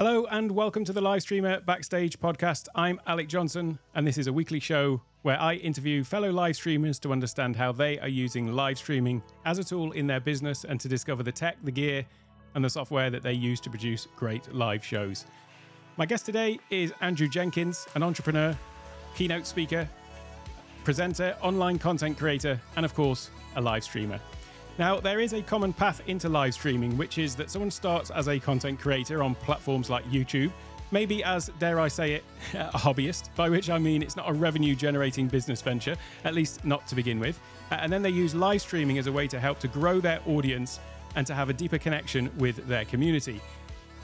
Hello and welcome to the Livestreamer Backstage podcast. I'm Alec Johnson, and this is a weekly show where I interview fellow live streamers to understand how they are using live streaming as a tool in their business and to discover the tech, the gear, and the software that they use to produce great live shows. My guest today is Andrew Jenkins, an entrepreneur, keynote speaker, presenter, online content creator, and of course, a live streamer. Now, there is a common path into live streaming, which is that someone starts as a content creator on platforms like YouTube, maybe as, dare I say it, a hobbyist, by which I mean it's not a revenue generating business venture, at least not to begin with. And then they use live streaming as a way to help to grow their audience and to have a deeper connection with their community.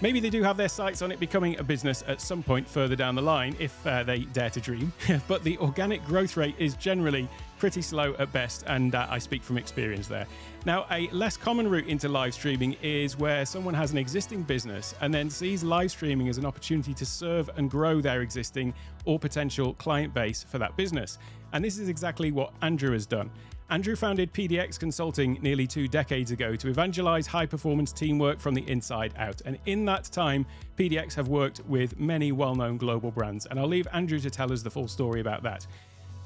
Maybe they do have their sights on it becoming a business at some point further down the line if uh, they dare to dream. but the organic growth rate is generally pretty slow at best, and uh, I speak from experience there. Now, a less common route into live streaming is where someone has an existing business and then sees live streaming as an opportunity to serve and grow their existing or potential client base for that business. And this is exactly what Andrew has done. Andrew founded PDX Consulting nearly two decades ago to evangelize high performance teamwork from the inside out. And in that time, PDX have worked with many well known global brands. And I'll leave Andrew to tell us the full story about that.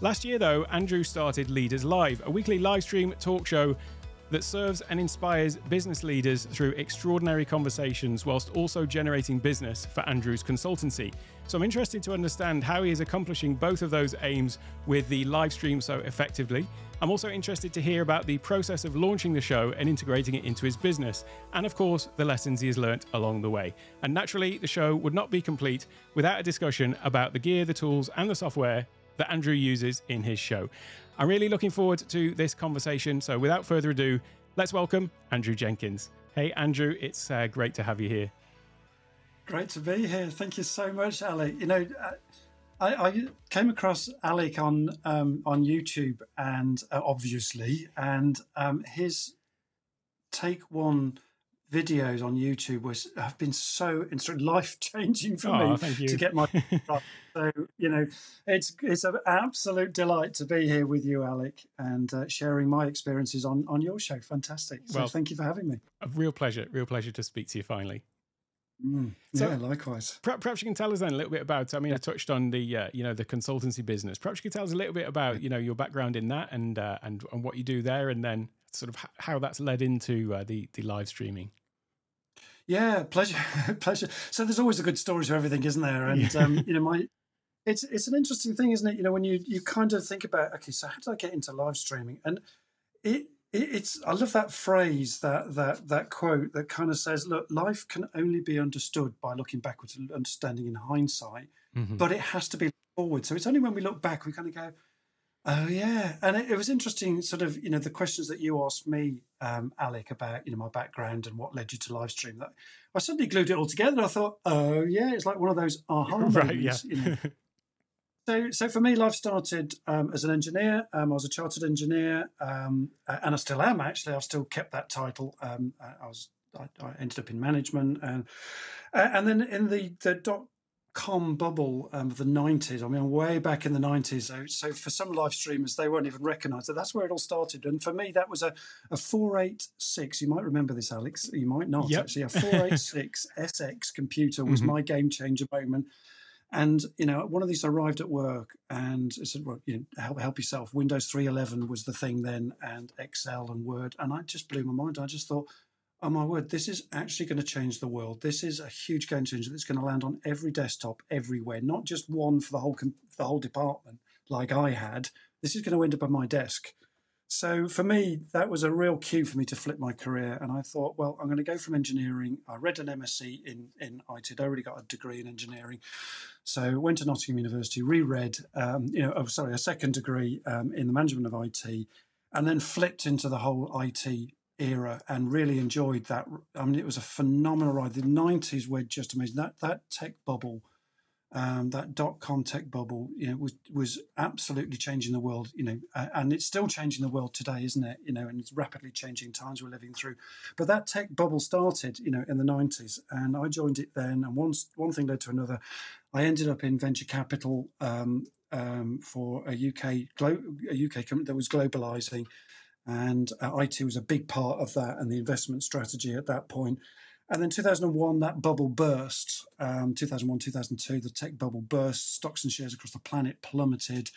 Last year, though, Andrew started Leaders Live, a weekly live stream talk show that serves and inspires business leaders through extraordinary conversations whilst also generating business for Andrew's consultancy. So I'm interested to understand how he is accomplishing both of those aims with the live stream so effectively. I'm also interested to hear about the process of launching the show and integrating it into his business, and of course, the lessons he has learnt along the way. And naturally, the show would not be complete without a discussion about the gear, the tools, and the software that Andrew uses in his show. I'm really looking forward to this conversation. So, without further ado, let's welcome Andrew Jenkins. Hey, Andrew, it's uh, great to have you here. Great to be here. Thank you so much, Alec. You know, uh, I, I came across Alec on um, on YouTube, and uh, obviously, and um, his take one videos on YouTube was have been so life changing for oh, me to get my so you know it's it's an absolute delight to be here with you, Alec, and uh, sharing my experiences on on your show. Fantastic. So well, thank you for having me. A real pleasure. Real pleasure to speak to you finally. Mm, so yeah, likewise. Perhaps you can tell us then a little bit about. I mean, I touched on the uh, you know the consultancy business. Perhaps you can tell us a little bit about you know your background in that and uh, and and what you do there, and then sort of how that's led into uh, the the live streaming. Yeah, pleasure, pleasure. So there's always a good story to everything, isn't there? And yeah. um, you know, my it's it's an interesting thing, isn't it? You know, when you you kind of think about, okay, so how did I get into live streaming? And it, it it's I love that phrase, that that that quote that kind of says, look, life can only be understood by looking backwards and understanding in hindsight, mm-hmm. but it has to be forward. So it's only when we look back we kind of go, Oh yeah, and it, it, was interesting. Sort of, you know, the questions that you asked me, um, Alec, about you know my background and what led you to live stream. That I suddenly glued it all together. I thought, oh yeah, it's like one of those aha moments. right, yeah. You know? so, so for me, life started um, as an engineer. Um, I was a chartered engineer, um, and I still am. Actually, I've still kept that title. Um, I was, I, I, ended up in management, and and then in the the dot com bubble um, of the 90s. I mean, way back in the 90s. So, so, for some live streamers, they won't even recognize that. That's where it all started. And for me, that was a, a 486. You might remember this, Alex. You might not, yep. actually. A 486 SX computer was mm-hmm. my game changer moment. And, you know, one of these arrived at work and I said, well, you know, help, help yourself. Windows 3.11 was the thing then, and Excel and Word. And I just blew my mind. I just thought, oh my word, this is actually going to change the world. This is a huge game changer that's going to land on every desktop everywhere, not just one for the whole the whole department like I had. This is going to end up on my desk. So for me, that was a real cue for me to flip my career. And I thought, well, I'm going to go from engineering. I read an MSc in, in IT. I'd already got a degree in engineering. So went to Nottingham University, reread, um, you know, oh, sorry, a second degree um, in the management of IT, and then flipped into the whole IT era and really enjoyed that. I mean, it was a phenomenal ride. The nineties were just amazing. That that tech bubble, um, that dot com tech bubble, you know, was was absolutely changing the world. You know, and it's still changing the world today, isn't it? You know, and it's rapidly changing times we're living through. But that tech bubble started, you know, in the nineties, and I joined it then. And once one thing led to another. I ended up in venture capital um, um, for a UK glo- a UK company that was globalizing and uh, IT was a big part of that and the investment strategy at that point. And then 2001, that bubble burst. Um, 2001, 2002, the tech bubble burst. Stocks and shares across the planet plummeted.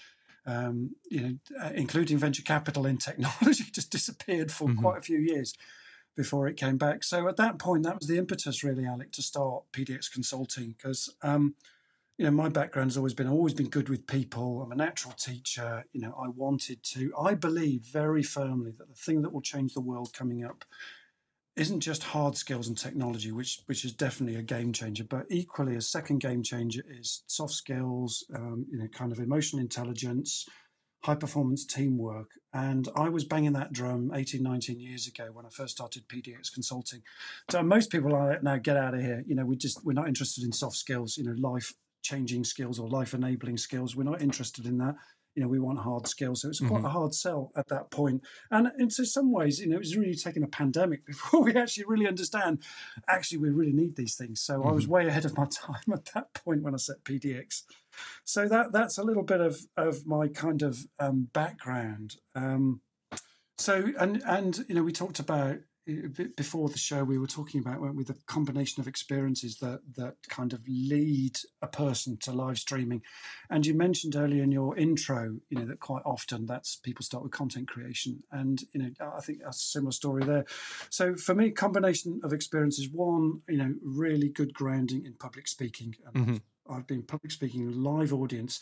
Um, you know, uh, including venture capital in technology, just disappeared for mm-hmm. quite a few years before it came back. So at that point, that was the impetus, really, Alec, to start PDX Consulting because. Um, you know, my background has always been always been good with people. I'm a natural teacher. You know, I wanted to. I believe very firmly that the thing that will change the world coming up isn't just hard skills and technology, which which is definitely a game changer, but equally a second game changer is soft skills, um, you know, kind of emotional intelligence, high performance teamwork. And I was banging that drum 18, 19 years ago when I first started PDX consulting. So most people are now get out of here. You know, we just we're not interested in soft skills, you know, life changing skills or life enabling skills. We're not interested in that you know, we want hard skills. So it's quite mm-hmm. a hard sell at that point. And in some ways, you know, it was really taking a pandemic before we actually really understand, actually, we really need these things. So mm-hmm. I was mm-hmm. way ahead of my time at that point when I set PDX. So that that's a little bit of, of my kind of um, background. Um, so, and, and, you know, we talked about before the show we were talking about with the combination of experiences that that kind of lead a person to live streaming. And you mentioned earlier in your intro you know that quite often that's people start with content creation. And you know i think that's a similar story there. So for me combination of experiences one you know really good grounding in public speaking. Mm-hmm. I've been public speaking live audience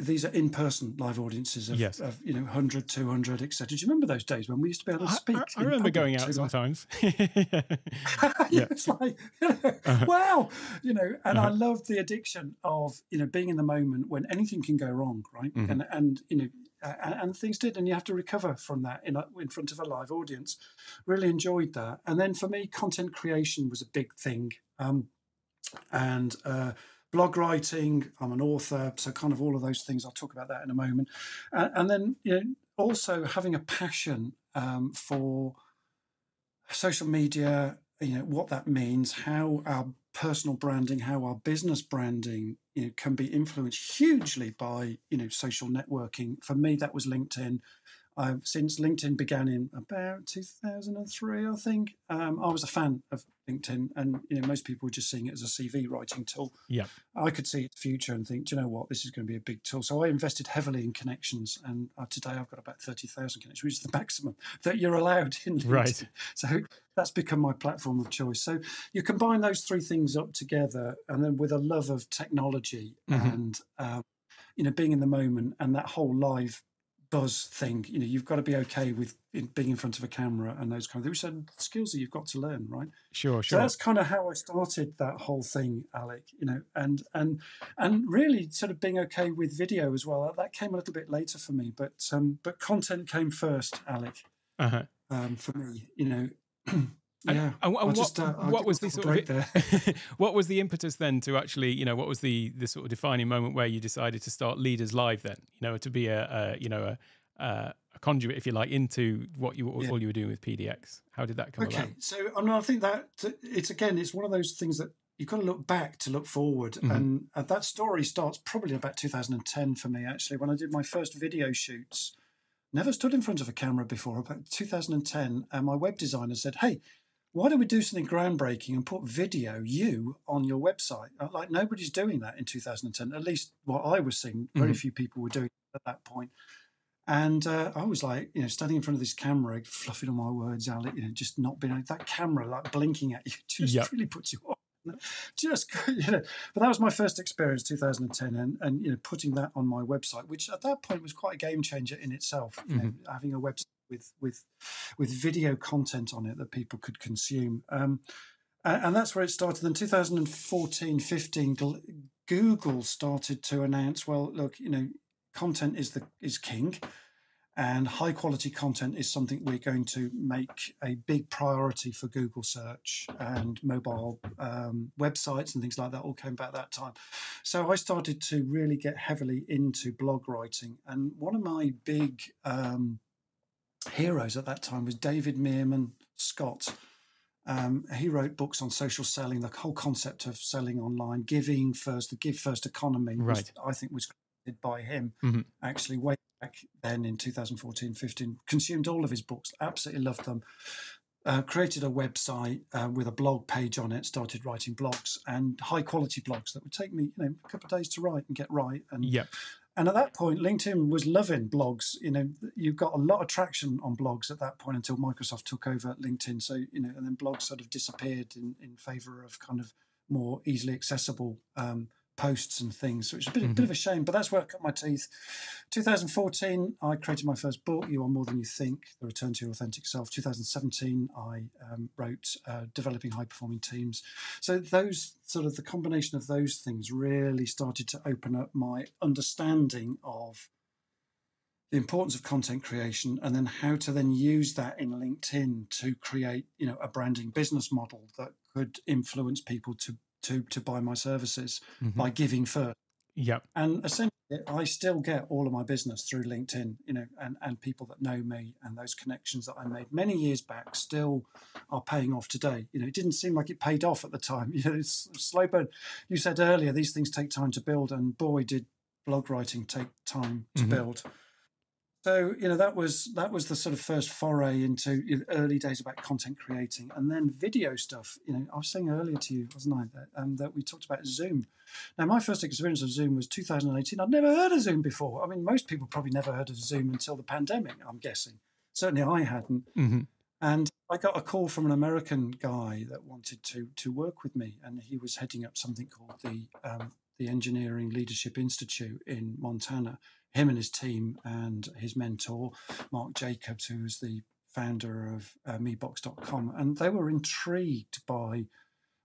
these are in-person live audiences of, yes. of you know 100 200 etc do you remember those days when we used to be able to speak i, I, I remember going out sometimes yeah. it's like you know, uh-huh. wow you know and uh-huh. i loved the addiction of you know being in the moment when anything can go wrong right mm-hmm. and and you know and, and, things did and you have to recover from that in, a, in front of a live audience really enjoyed that and then for me content creation was a big thing um, and uh, blog writing. I'm an author, so kind of all of those things. I'll talk about that in a moment. And then you know, also having a passion um, for social media. You know what that means, how our personal branding, how our business branding you know, can be influenced hugely by you know social networking. For me, that was LinkedIn. I've since LinkedIn began in about 2003, I think. Um, I was a fan of LinkedIn, and you know most people were just seeing it as a CV writing tool. Yeah, I could see its future and think, do you know what, this is going to be a big tool. So I invested heavily in connections, and uh, today I've got about 30,000 connections, which is the maximum that you're allowed in LinkedIn. Right. So that's become my platform of choice. So you combine those three things up together, and then with a love of technology mm-hmm. and um, you know being in the moment and that whole live buzz thing. You know, you've got to be okay with being in front of a camera and those kind of things. Are skills that you've got to learn, right? Sure, sure. So that's kind of how I started that whole thing, Alec. You know, and and and really sort of being okay with video as well. That came a little bit later for me, but um, but content came first, Alec. Uh-huh. Um, for me, you know. yeah. And, and what, just, uh, what was the sort of what was the impetus then to actually, you know, what was the the sort of defining moment where you decided to start Leaders Live then, you know, to be a, a you know a, a, conduit, if you like, into what you yeah. all you were doing with PDX? How did that come okay. about? Okay, so I mean, I think that it's again, it's one of those things that you've got to look back to look forward, mm-hmm. and uh, that story starts probably about 2010 for me. Actually, when I did my first video shoots, never stood in front of a camera before. About 2010, and my web designer said, "Hey." Why don't we do something groundbreaking and put video you on your website uh, like nobody's doing that in 2010 at least what i was seeing very mm-hmm. few people were doing at that point and uh, i was like you know standing in front of this camera fluffing on my words Alec, you know just not being that camera like blinking at you just yep. really puts you off just you know but that was my first experience 2010 and and you know putting that on my website which at that point was quite a game changer in itself mm-hmm. know, having a website with with with video content on it that people could consume. Um, and that's where it started. In 2014, 15, Google started to announce, well, look, you know, content is the is king, and high quality content is something we're going to make a big priority for Google search and mobile um, websites and things like that. All came about that time. So I started to really get heavily into blog writing, and one of my big um, heroes at that time was David Meerman Scott. Um, he wrote books on social selling, the whole concept of selling online, giving first, the give first economy, right. I think was created by him mm-hmm. actually way back then in 2014 15. Consumed all of his books, absolutely loved them. uh, created a website uh, with a blog page on it, started writing blogs and high quality blogs that would take me, you know, a couple of days to write and get right. And yep. And at that point, LinkedIn was loving blogs. You know, you got a lot of traction on blogs at that point until Microsoft took over LinkedIn. So, you know, and then blogs sort of disappeared in, in favor of kind of more easily accessible um, posts and things, which is a bit, mm-hmm. bit of a shame. But that's where I cut my teeth. 2014, I created my first book, You Are More Than You Think: The Return to Your Authentic Self. 2017, I um, wrote uh, Developing High Performing Teams. So those sort of the combination of those things really started to open up my understanding of the importance of content creation and then how to then use that in LinkedIn to create, you know, a branding business model that could influence people to to to buy my services mm-hmm. by giving first. Yep. And essentially, I still get all of my business through LinkedIn, you know, and, and people that know me and those connections that I made many years back still are paying off today. You know, it didn't seem like it paid off at the time. You know, it's slow burn. You said earlier these things take time to build, and boy, did blog writing take time to mm-hmm. build. So you know that was that was the sort of first foray into you know, early days about content creating, and then video stuff. You know, I was saying earlier to you, wasn't I, that, um, that we talked about Zoom. Now, my first experience of Zoom was 2018. I'd never heard of Zoom before. I mean, most people probably never heard of Zoom until the pandemic. I'm guessing. Certainly, I hadn't. Mm-hmm. And I got a call from an American guy that wanted to to work with me, and he was heading up something called the um, the Engineering Leadership Institute in Montana him and his team and his mentor, Mark Jacobs, who was the founder of uh, mebox.com. And they were intrigued by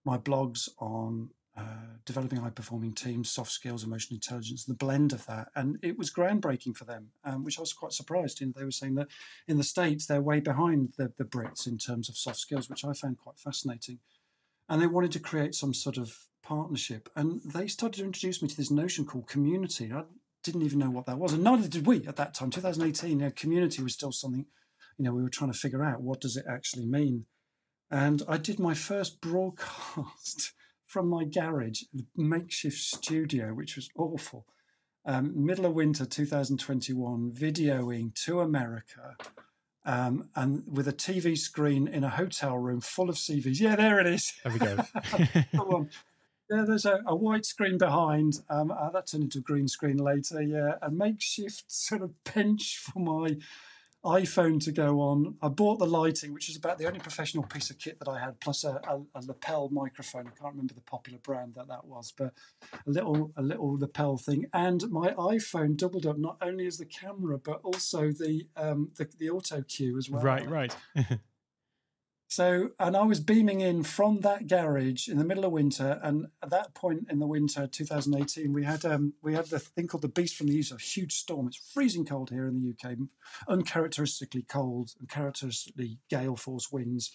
my blogs on uh, developing high performing teams, soft skills, emotional intelligence, the blend of that. And it was groundbreaking for them, um, which I was quite surprised. In they were saying that in the States, they're way behind the, the Brits in terms of soft skills, which I found quite fascinating. And they wanted to create some sort of partnership. And they started to introduce me to this notion called community. I didn't even know what that was, and neither did we at that time. 2018, you know, community was still something, you know, we were trying to figure out what does it actually mean. And I did my first broadcast from my garage, makeshift studio, which was awful. Um, middle of winter 2021, videoing to America, um, and with a TV screen in a hotel room full of CVs. Yeah, there it is. There we go. Yeah, there's a, a white screen behind. Um, uh, that turned into a green screen later. Yeah, a makeshift sort of bench for my iPhone to go on. I bought the lighting, which is about the only professional piece of kit that I had, plus a, a, a, lapel microphone. I can't remember the popular brand that that was, but a little a little lapel thing. And my iPhone doubled up not only as the camera, but also the um, the, the auto cue as well. Right, right. So, and I was beaming in from that garage in the middle of winter, and at that point in the winter, 2018, we had um, we had the thing called the Beast from the East, a huge storm. It's freezing cold here in the UK, uncharacteristically cold, and characteristically gale force winds,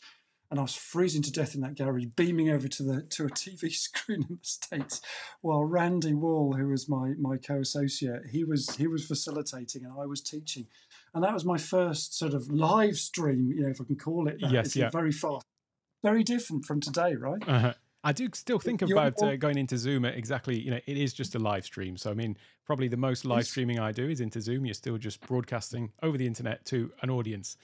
and I was freezing to death in that garage, beaming over to the to a TV screen in the states, while Randy Wall, who was my my co-associate, he was he was facilitating and I was teaching and that was my first sort of live stream, you know, if I can call it that. Yes, it's yeah. Very fast, very different from today, right? Uh-huh. I do still think about uh, going into Zoom. Exactly, you know, it is just a live stream. So I mean, probably the most live streaming I do is into Zoom. You're still just broadcasting over the internet to an audience.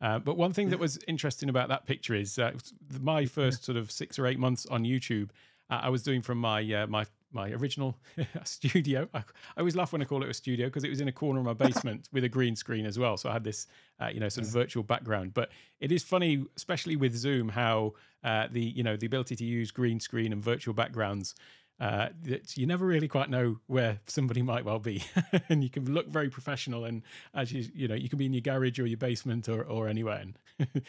Uh, but one thing that was interesting about that picture is uh, my first sort of six or eight months on YouTube. Uh, I was doing from my uh, my my original studio. I, I, always laugh when I call it a studio because it was in a corner of my basement with a green screen as well. So I had this, uh, you know, sort of virtual background. But it is funny, especially with Zoom, how uh, the you know the ability to use green screen and virtual backgrounds. Uh, that you never really quite know where somebody might well be, and you can look very professional, and as you you know, you can be in your garage or your basement or or anywhere. And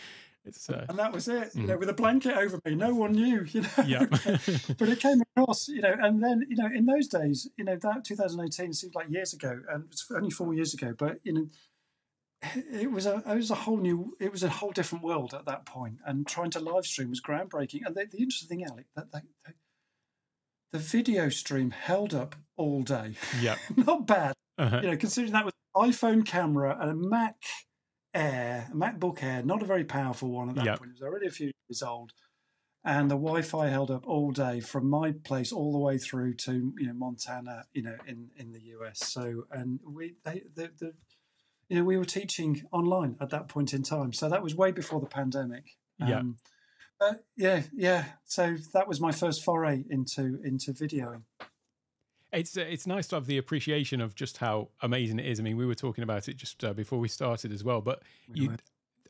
It's, uh, and that was it, you mm. know, with a blanket over me. No one knew, you know. Yeah. but it came across, you know, and then, you know, in those days, you know, that 2018 seems like years ago, and it's only four years ago, but, you know, it was a it was a whole new it was a whole different world at that point and trying to live stream was groundbreaking and the, the interesting thing alec that the video stream held up all day yeah not bad uh-huh. you know considering that was iphone camera and a mac Air, MacBook Air, not a very powerful one at that yep. point. It was already a few years old, and the Wi-Fi held up all day from my place all the way through to you know Montana, you know, in in the US. So, and we they the, the you know we were teaching online at that point in time. So that was way before the pandemic. Yeah. Um, yeah, yeah. So that was my first foray into into videoing. It's uh, it's nice to have the appreciation of just how amazing it is. I mean, we were talking about it just uh, before we started as well. But you,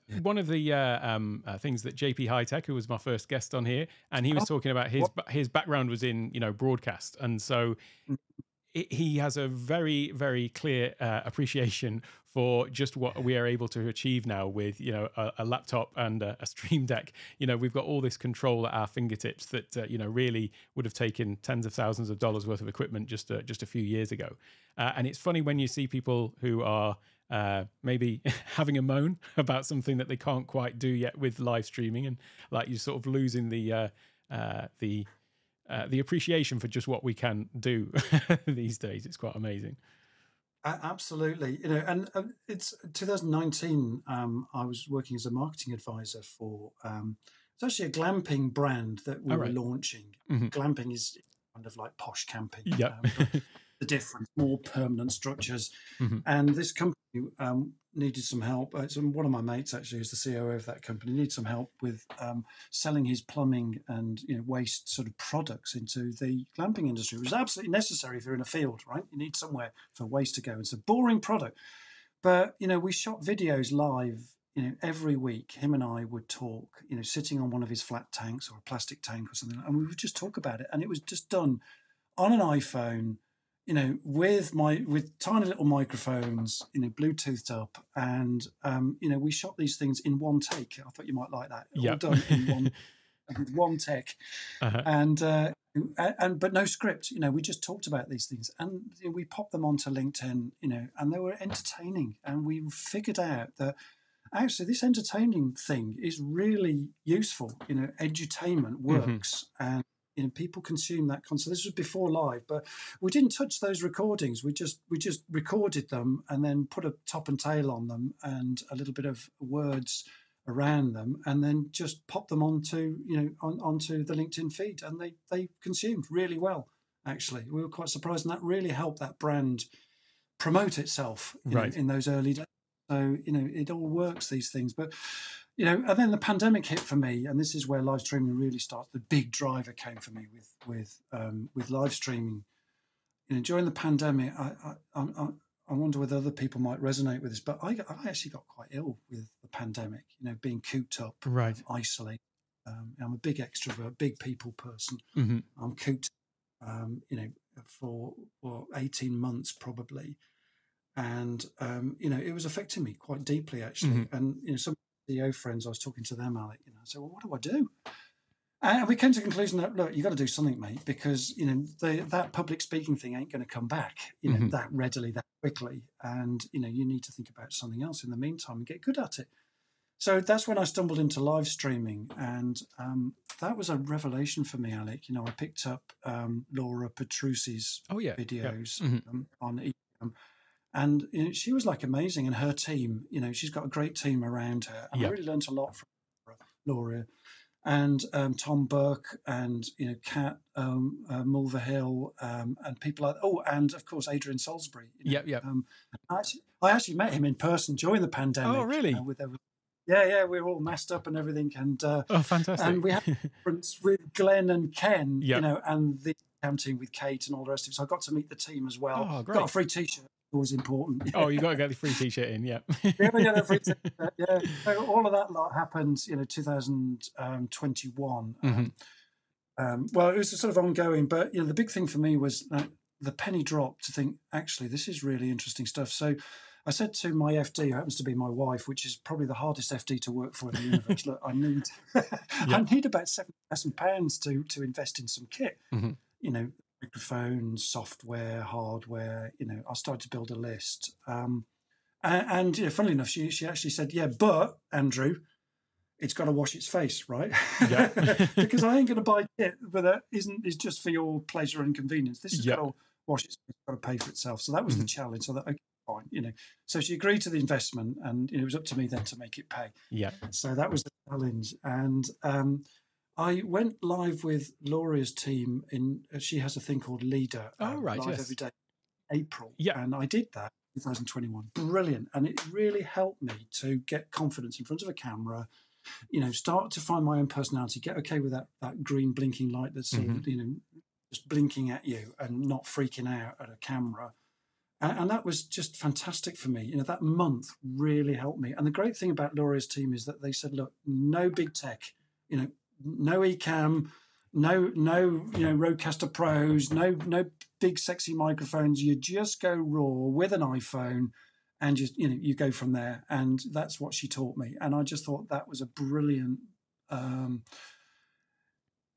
yeah. one of the uh, um, uh, things that JP Hi-Tech, who was my first guest on here, and he was oh, talking about his what? his background was in you know broadcast, and so mm it, he has a very very clear uh, appreciation for just what we are able to achieve now with you know a, a laptop and a, a, stream deck you know we've got all this control at our fingertips that uh, you know really would have taken tens of thousands of dollars worth of equipment just uh, just a few years ago uh, and it's funny when you see people who are uh, maybe having a moan about something that they can't quite do yet with live streaming and like you're sort of losing the uh, uh, the uh, the appreciation for just what we can do these days. It's quite amazing. Uh, absolutely, you know, and uh, it's 2019. Um, I was working as a marketing advisor for. Um, it's actually a glamping brand that we right. were launching. Mm-hmm. Glamping is kind of like posh camping. Yeah. Um, the difference, more permanent structures. Mm-hmm. And this company um, needed some help. Uh, one of my mates actually is the CEO of that company. Needed some help with um, selling his plumbing and you know waste sort of products into the glamping industry. It was absolutely necessary if you're in a field, right? You need somewhere for waste to go. It's a boring product, but you know we shot videos live. You know, every week, him and I would talk. You know, sitting on one of his flat tanks or a plastic tank or something, and we would just talk about it. And it was just done on an iPhone you know, with my with tiny little microphones, you know, Bluetoothed up, and um, you know, we shot these things in one take. I thought you might like that. Yeah, done in one with one take, uh-huh. and uh, and but no script. You know, we just talked about these things, and you know, we popped them onto LinkedIn. You know, and they were entertaining, and we figured out that actually this entertaining thing is really useful. You know, edutainment mm-hmm. works, mm-hmm. and you know people consume that content this was before live but we didn't touch those recordings. We just we just recorded them and then put a top and tail on them and a little bit of words around them and then just pop them onto you know on, onto the linkedin feed and they they consumed really well actually. We were quite surprised and that really helped that brand promote itself right. know, in those early days. So you know it all works these things but you know, and then the pandemic hit for me, and this is where live streaming really starts. The big driver came for me with with um, with live streaming. You know, during the pandemic, I, I, I, I wonder whether other people might resonate with this, but I, I actually got quite ill with the pandemic. You know, being cooped up, right, isolated. Um, I'm a big extrovert, big people person. Mm-hmm. I'm cooped, um, you know, for well, 18 months probably, and um, you know, it was affecting me quite deeply actually. Mm-hmm. And you know, some CEO friends, I was talking to them, Alec, you know, I said, well, what do I do? And we came to the conclusion that look, you've got to do something, mate, because you know that public speaking thing ain't going to come back, you know, mm-hmm. that readily, that quickly, and you know you need to think about something else in the meantime and get good at it. So that's when I stumbled into live streaming, and um, that was a revelation for me, Alec. You know, I picked up um, Laura Petrucci's oh, yeah. videos yeah. Mm-hmm. um, on and you know, she was like amazing, and her team, you know, she's got a great team around her. And I really learned a lot from Laura and um, Tom Burke and you know Kat um, uh, Mulverhill um, and people like oh and of course Adrian Salisbury. You know, yeah, yeah. Um, I, actually, I actually met him in person during the pandemic. Oh, really? Uh, with every, yeah, yeah, we were all messed up and everything, and uh, oh, fantastic. And we had conference with Glenn and Ken, yep. you know, and the team with Kate and all the rest of it. So I got to meet the team as well. Oh, great. Got a free T-shirt always important. Oh, you got to get the free T-shirt in, yeah. yeah, we get a free T-shirt. Yeah, so all of that lot happened, you know, 2021. Mm-hmm. Um, um, well, it was sort of ongoing, but you know, the big thing for me was that the penny dropped to think, actually, this is really interesting stuff. So. I said to my FD, who happens to be my wife, which is probably the hardest FD to work for in the universe. Look, I need, I need about seven thousand pounds to to invest in some kit. Mm-hmm. You know, microphones, software, hardware. You know, I started to build a list. Um, and, and you know, funnily enough, she she actually said, "Yeah, but Andrew, it's got to wash its face, right? Yeah. because I ain't going to buy it, but that isn't is just for your pleasure and convenience. This has got to wash its face, got to pay for itself. So that was mm-hmm. the challenge. So that okay, fine, you know. So she agreed to the investment, and you know, it was up to me then to make it pay. Yeah. So that was the challenge, and um, I went live with Laura's team in. Uh, she has a thing called Leader. Oh um, right, live yes. every day, April. Yeah, and I did that 2021. Brilliant, and it really helped me to get confidence in front of a camera, you know, start to find my own personality, get okay with that that green blinking light that's Mhm. you know, just blinking at you and not freaking out at a camera. And, and that was just fantastic for me. You know, that month really helped me. And the great thing about Luria's team is that they said, look, no big tech, you know, no Ecamm, no, no, you know, Rodecaster Pros, no, no big sexy microphones. You just go raw with an iPhone and just, you know, you go from there. And that's what she taught me. And I just thought that was a brilliant um,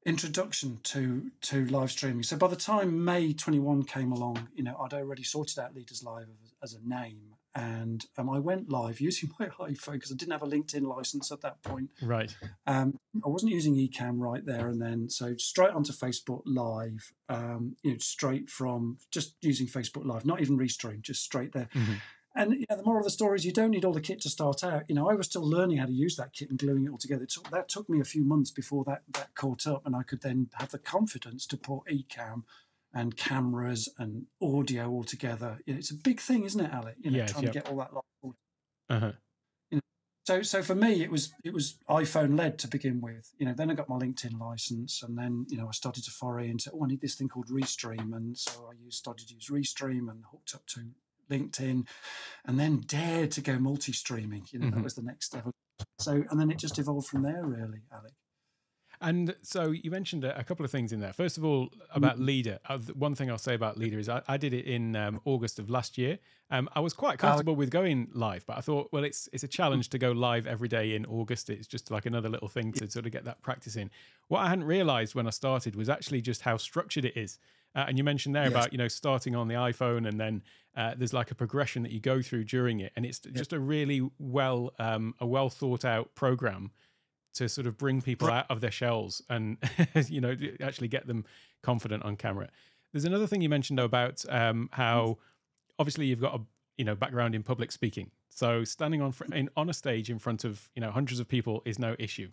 introduction to to live streaming. So by the time May 21 came along, you know, I'd already sorted out Leaders Live as, as a name. And um, I went live using my iPhone because I didn't have a LinkedIn license at that point. Right. Um, I wasn't using Ecamm right there and then, so straight onto Facebook Live. Um, you know, straight from just using Facebook Live, not even restream, just straight there. Mhm. And you know, the moral of the story is you don't need all the kit to start out. You know, I was still learning how to use that kit and gluing it all together. It took, that took me a few months before that that caught up, and I could then have the confidence to put Ecamm and cameras and audio all together. You know, it's a big thing, isn't it, Alec? You know, Yes, trying yep. to get all that. lot- Uh-huh. so so for me it was it was iphone led to begin with you know then i got my linkedin license and then you know i started to foray into oh i need this thing called restream and so i used started to use restream and hooked up to linkedin and then dared to go multi-streaming you know Mhm. that was the next level so and then it just evolved from there really alec And so you mentioned a, a couple of things in there. First of all, about Mhm. Leader. Uh, one thing I'll say about Leader is I, I did it in um, August of last year. Um, I was quite comfortable with going live, but I thought, well, it's it's a challenge to go live every day in August. It's just like another little thing to sort of get that practice in. What I hadn't realised when I started was actually just how structured it is. Uh, and you mentioned there Yes. about you know starting on the iPhone and then uh, there's like a progression that you go through during it, and it's just a really well um, a well thought out program to sort of bring people Right. out of their shells and you know actually get them confident on camera. There's another thing you mentioned though about um, how obviously you've got a you know background in public speaking, so standing on fr- in, on a stage in front of you know hundreds of people is no issue.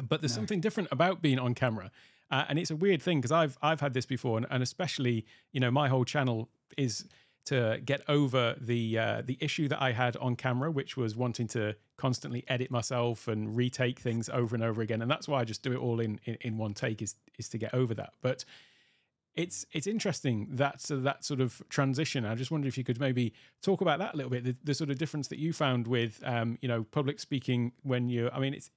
But there's No. something different about being on camera, uh, and it's a weird thing because I've I've had this before, and, and especially you know my whole channel is to get over the uh, the issue that I had on camera, which was wanting to constantly edit myself and retake things over and over again, and that's why I just do it all in in, in one take is is to get over that. But it's it's interesting that that sort of transition. I just wonder if you could maybe talk about that a little bit, the, the sort of difference that you found with um, you know public speaking when you. I mean, it's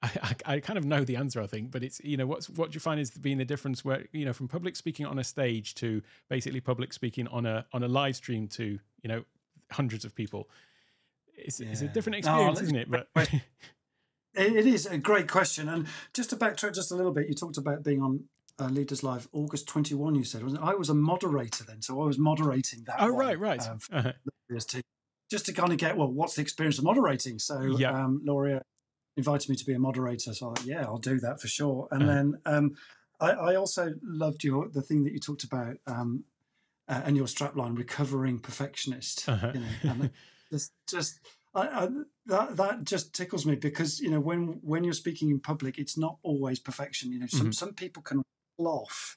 I, I, I kind of know the answer, I think, but it's you know what's what you find is being the difference where you know from public speaking on a stage to basically public speaking on a on a live stream to you know hundreds of people. It's, it's a different experience, isn't it? But It, is a great question. And just to backtrack just a little bit, you talked about being on uh, Leaders Live August 21, you said. I was a moderator then. So I was moderating that. oh one, right, right. um, Uh-huh. Just to kind of get, well, what's the experience of moderating? So Yeah. um, Luria invited me to be a moderator. So I thought, yeah, I'll do that for sure. And Uh-huh. then um, I, I also loved your the thing that you talked about um, uh, and your strapline, recovering perfectionist. Uh-huh. You know, and just just I, I, that that just tickles me because you know when when you're speaking in public, it's not always perfection. You know, some Mhm. some people can pull off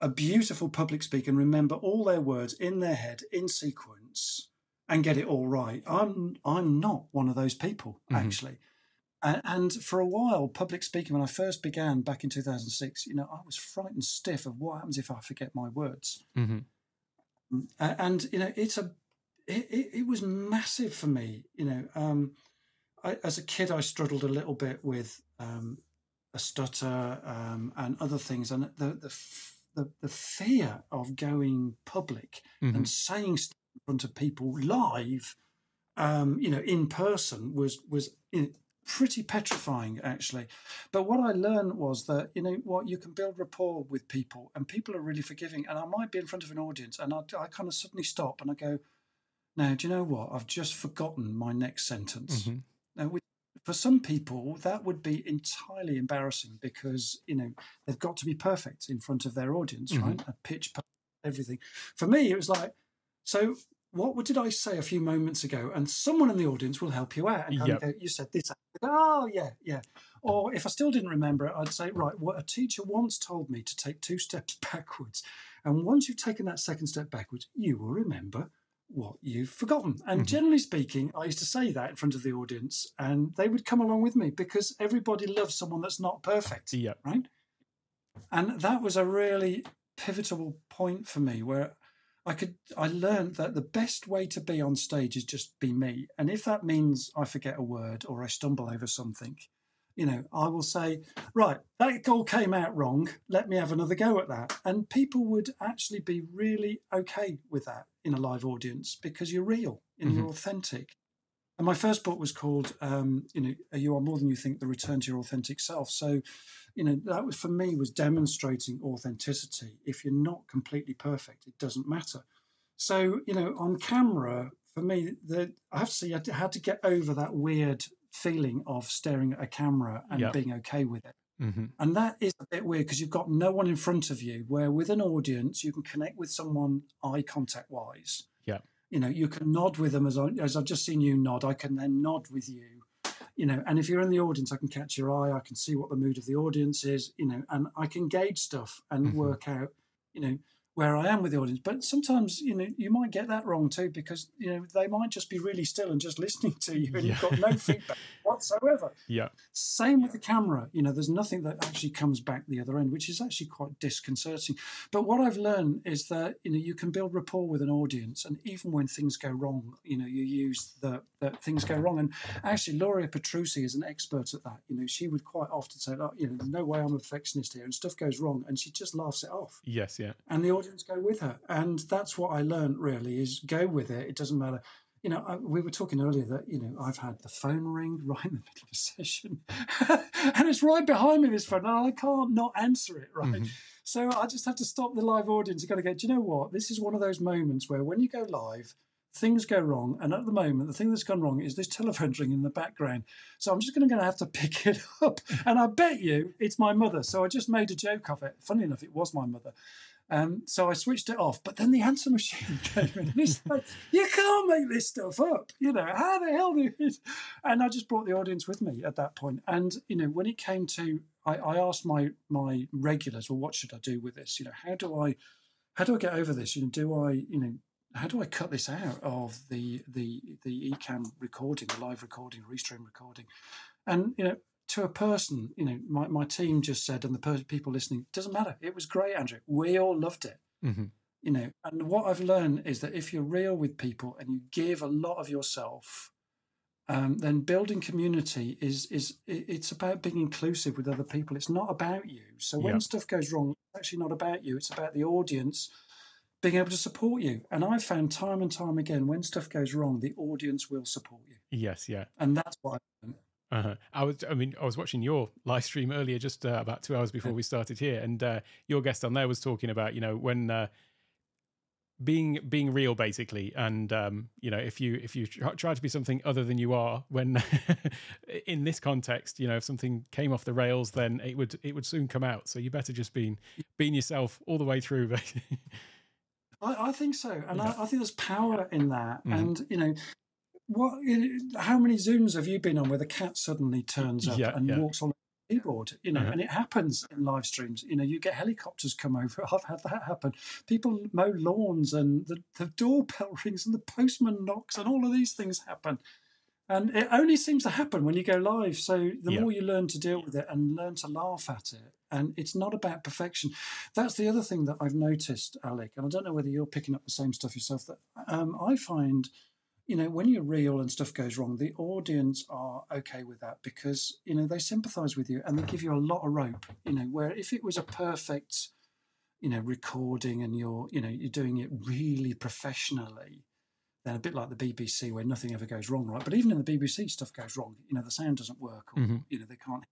a beautiful public speak and remember all their words in their head in sequence and get it all right. I'm I'm not one of those people Mhm. actually. And for a while, public speaking, when I first began back in 2006, you know, I was frightened stiff of what happens if I forget my words. Mhm. And you know it's a it, it, was massive for me you know um I, as a kid i struggled a little bit with um a stutter um and other things and the the the, the fear of going public Mhm. and saying stuff in front of people live um you know in person was was you know, pretty petrifying actually. But what i learned was that you know what you can build rapport with people and people are really forgiving and i might be in front of an audience and i, I kind of suddenly stop and i go now do you know what? I've just forgotten my next sentence. Mhm. now we, for some people that would be entirely embarrassing because you know they've got to be perfect in front of their audience Mhm. right? A pitch perfect, everything. For me it was like so what did I say a few moments ago? And someone in the audience will help you out. And Yep. go, you said this. Oh, yeah, yeah. Or if I still didn't remember it, I'd say, right, what a teacher once told me to take two steps backwards. And once you've taken that second step backwards, you will remember what you've forgotten. And Mhm. generally speaking, I used to say that in front of the audience, and they would come along with me because everybody loves someone that's not perfect Yeah. right? And that was a really pivotal point for me where I could I learned that the best way to be on stage is just be me. And if that means I forget a word or I stumble over something, you know, I will say, right, that all came out wrong. Let me have another go at that. And people would actually be really okay with that in a live audience because you're real and you're mm-hmm. authentic. And my first book was called, um, you know, You Are More Than You Think: The Return to Your Authentic Self. So, you know, that was for me was demonstrating authenticity. If you're not completely perfect, it doesn't matter. So, you know, on camera, for me, the I have to say, I had to get over that weird feeling of staring at a camera and Yeah. being okay with it. hmm And that is a bit weird because you've got no one in front of you. Where with an audience, you can connect with someone eye contact wise. You know, you can nod with them as I, as I've just seen you nod. I can then nod with you. You know, and if you're in the audience, I can catch your eye. I can see what the mood of the audience is. You know, and I can gauge stuff and Mhm. work out. You know, where I am with the audience. But sometimes, you know, you might get that wrong too because you know they might just be really still and just listening to you, and you've got no feedback whatsoever. Yeah. Same with the camera. You know, there's nothing that actually comes back the other end, which is actually quite disconcerting. But what I've learned is that you know you can build rapport with an audience, and even when things go wrong, you know, you use the that things go wrong. And actually, Luria Petrucci is an expert at that. You know, she would quite often say, oh, you know, there's no way I'm a perfectionist here, and stuff goes wrong, and she just laughs it off Yes. Yeah. and the audience go with her. And that's what I learned really is go with it. It doesn't matter. You know, I, we were talking earlier that, you know, I've had the phone ring right in the middle of a session and it's right behind me, this phone, and I can't not answer it, right? Mhm. So I just have to stop the live audience and kind of go, do you know what? This is one of those moments where when you go live, things go wrong. And at the moment, the thing that's gone wrong is this telephone ring in the background. So I'm just going to have to pick it up. And I bet you it's my mother. So I just made a joke of it. Funny enough, it was my mother. Um, so I switched it off, but then the answer machine came in, and it's like, you can't make this stuff up, you know. How the hell do you? And I just brought the audience with me at that point. And you know, when it came to, I, I asked my my regulars, well, what should I do with this? You know, how do I, how do I get over this? You know, do I, you know, how do I cut this out of the the the Ecamm recording, the live recording, restream recording? And you know, to a person, you know, my, my team just said, and the per- people listening, doesn't matter. It was great, Andrew. We all loved it. hmm You know, and what I've learned is that if you're real with people and you give a lot of yourself, um, then building community is is it's about being inclusive with other people. It's not about you. So when Yeah. stuff goes wrong, it's actually not about you. It's about the audience being able to support you. And I've found time and time again when stuff goes wrong, the audience will support you, Yes. Yeah. and that's what. I learned. Uh-huh. I was, I mean, I was watching your live stream earlier, just uh, about two hours before we started here, and uh, your guest on there was talking about, you know, when uh, being being real, basically, and um, you know, if you if you try to be something other than you are, when in this context, you know, if something came off the rails, then it would it would soon come out. So you better just being being yourself all the way through. I, I think so, and Yeah. I, I think there's power in that. Mhm. And you know, what? How many zooms have you been on where the cat suddenly turns up Yeah, and yeah. walks on the keyboard? You know, Uh-huh. and it happens in live streams. You know, you get helicopters come over. I've had that happen. People mow lawns, and the, the doorbell rings, and the postman knocks, and all of these things happen. And it only seems to happen when you go live. So the Yeah. more you learn to deal with it and learn to laugh at it, and it's not about perfection. That's the other thing that I've noticed, Alec, and I don't know whether you're picking up the same stuff yourself. That um, I find, you know, when you're real and stuff goes wrong, the audience are okay with that because you know they sympathise with you and they give you a lot of rope. You know, where if it was a perfect, you know, recording and you're, you know, you're doing it really professionally, then a bit like the BBC where nothing ever goes wrong, right? But even in the BBC, stuff goes wrong. You know, the sound doesn't work, or Mhm. you know, they can't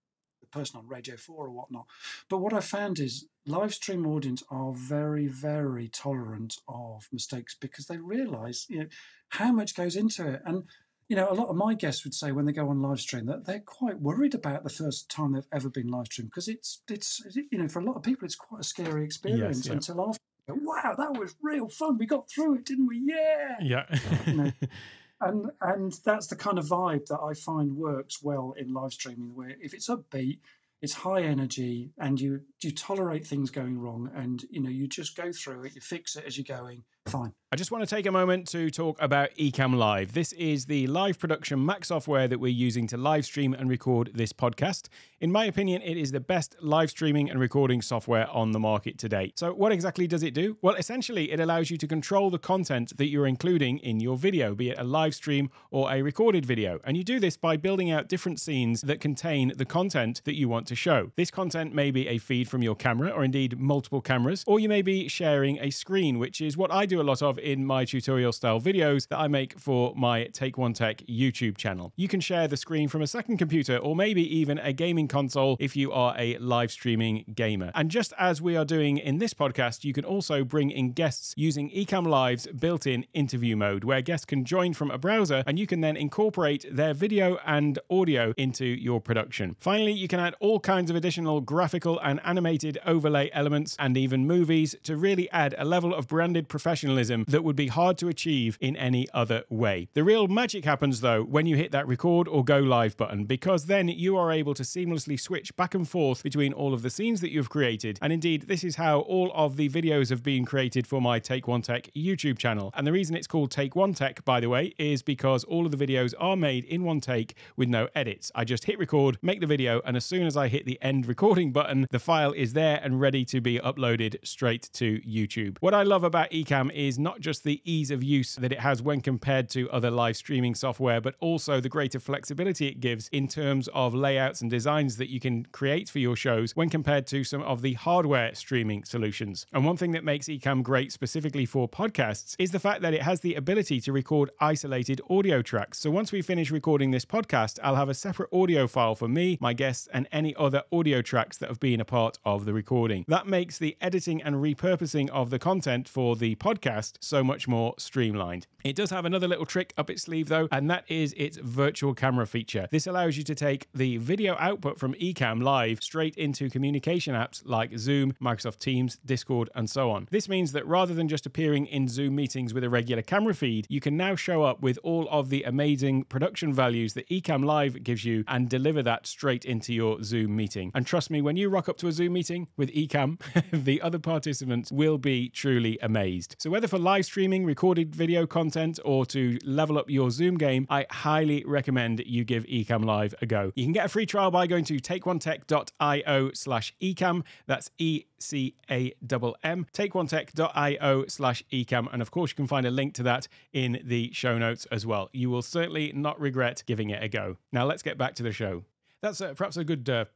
person on Radio Four or whatnot. But what I found is live stream audience are very, very tolerant of mistakes because they realise, you know, how much goes into it. And you know, a lot of my guests would say when they go on live stream that they're quite worried about the first time they've ever been live streamed because it's it's you know for a lot of people it's quite a scary experience yeah. until after. Wow, that was real fun. We got through it, didn't we? Yeah yeah. know, and and that's the kind of vibe that I find works well in live streaming. Where if it's upbeat, it's high energy, and you you tolerate things going wrong, and you know you just go through it, you fix it as you're going. Fine. I just want to take a moment to talk about Ecamm Live. This is the live production Mac software that we're using to live stream and record this podcast. In my opinion, it is the best live streaming and recording software on the market today. So, what exactly does it do? Well, essentially, it allows you to control the content that you're including in your video, be it a live stream or a recorded video. And you do this by building out different scenes that contain the content that you want to show. This content may be a feed from your camera or indeed multiple cameras, or you may be sharing a screen, which is what I do a lot of in my tutorial style videos that I make for my Take One Tech YouTube channel. You can share the screen from a second computer or maybe even a gaming console if you are a live streaming gamer. And just as we are doing in this podcast, you can also bring in guests using Ecamm Live's built in interview mode, where guests can join from a browser and you can then incorporate their video and audio into your production. Finally, you can add all kinds of additional graphical and animated overlay elements and even movies to really add a level of branded professionalism that would be hard to achieve in any other way. The real magic happens though when you hit that record or go live button because then you are able to seamlessly switch back and forth between all of the scenes that you've created. And indeed, this is how all of the videos have been created for my Take One Tech YouTube channel. And the reason it's called Take One Tech, by the way, is because all of the videos are made in one take with no edits. I just hit record, make the video, and as soon as I hit the end recording button, the file is there and ready to be uploaded straight to YouTube. What I love about Ecamm is not just the ease of use that it has when compared to other live streaming software, but also the greater flexibility it gives in terms of layouts and designs that you can create for your shows when compared to some of the hardware streaming solutions. And one thing that makes Ecamm great specifically for podcasts is the fact that it has the ability to record isolated audio tracks. So once we finish recording this podcast, I'll have a separate audio file for me, my guests, and any other audio tracks that have been a part of the recording. That makes the editing and repurposing of the content for the podcast so much more streamlined. It does have another little trick up its sleeve though, and that is its virtual camera feature. This allows you to take the video output from Ecamm Live straight into communication apps like Zoom, Microsoft Teams, Discord, and so on. This means that rather than just appearing in Zoom meetings with a regular camera feed, you can now show up with all of the amazing production values that Ecamm Live gives you and deliver that straight into your Zoom meeting. And trust me, when you rock up to a Zoom meeting with Ecamm, the other participants will be truly amazed. So whether for live streaming, recorded video content, or to level up your Zoom game, I highly recommend you give Ecamm Live a go. You can get a free trial by going to takeonetech.io slash ecamm. That's E C A M M. Takeonetech.io slash ecamm. And of course, you can find a link to that in the show notes as well. You will certainly not regret giving it a go. Now, let's get back to the show. That's uh, perhaps a good uh,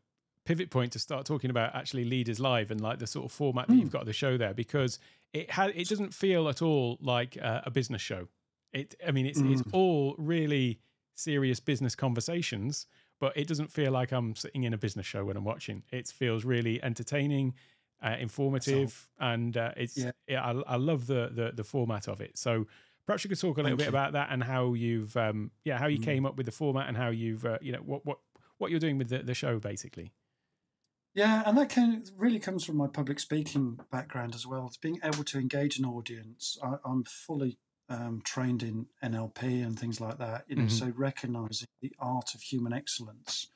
pivot point to start talking about actually leaders live and like the sort of format that mm. you've got the show there because it has it doesn't feel at all like uh, a business show it i mean it's mm. it's all really serious business conversations but it doesn't feel like i'm sitting in a business show when i'm watching it feels really entertaining uh, informative so, and uh, it's yeah. yeah I, I, love the, the the format of it so perhaps you could talk a little Thank bit you. about that and how you've um yeah how you mm. came up with the format and how you've uh, you know what what what you're doing with the, the show basically yeah, and that can really comes from my public speaking background as well. It's being able to engage an audience. I, am fully um, trained in NLP and things like that. You know, mm-hmm. so recognizing the art of human excellence,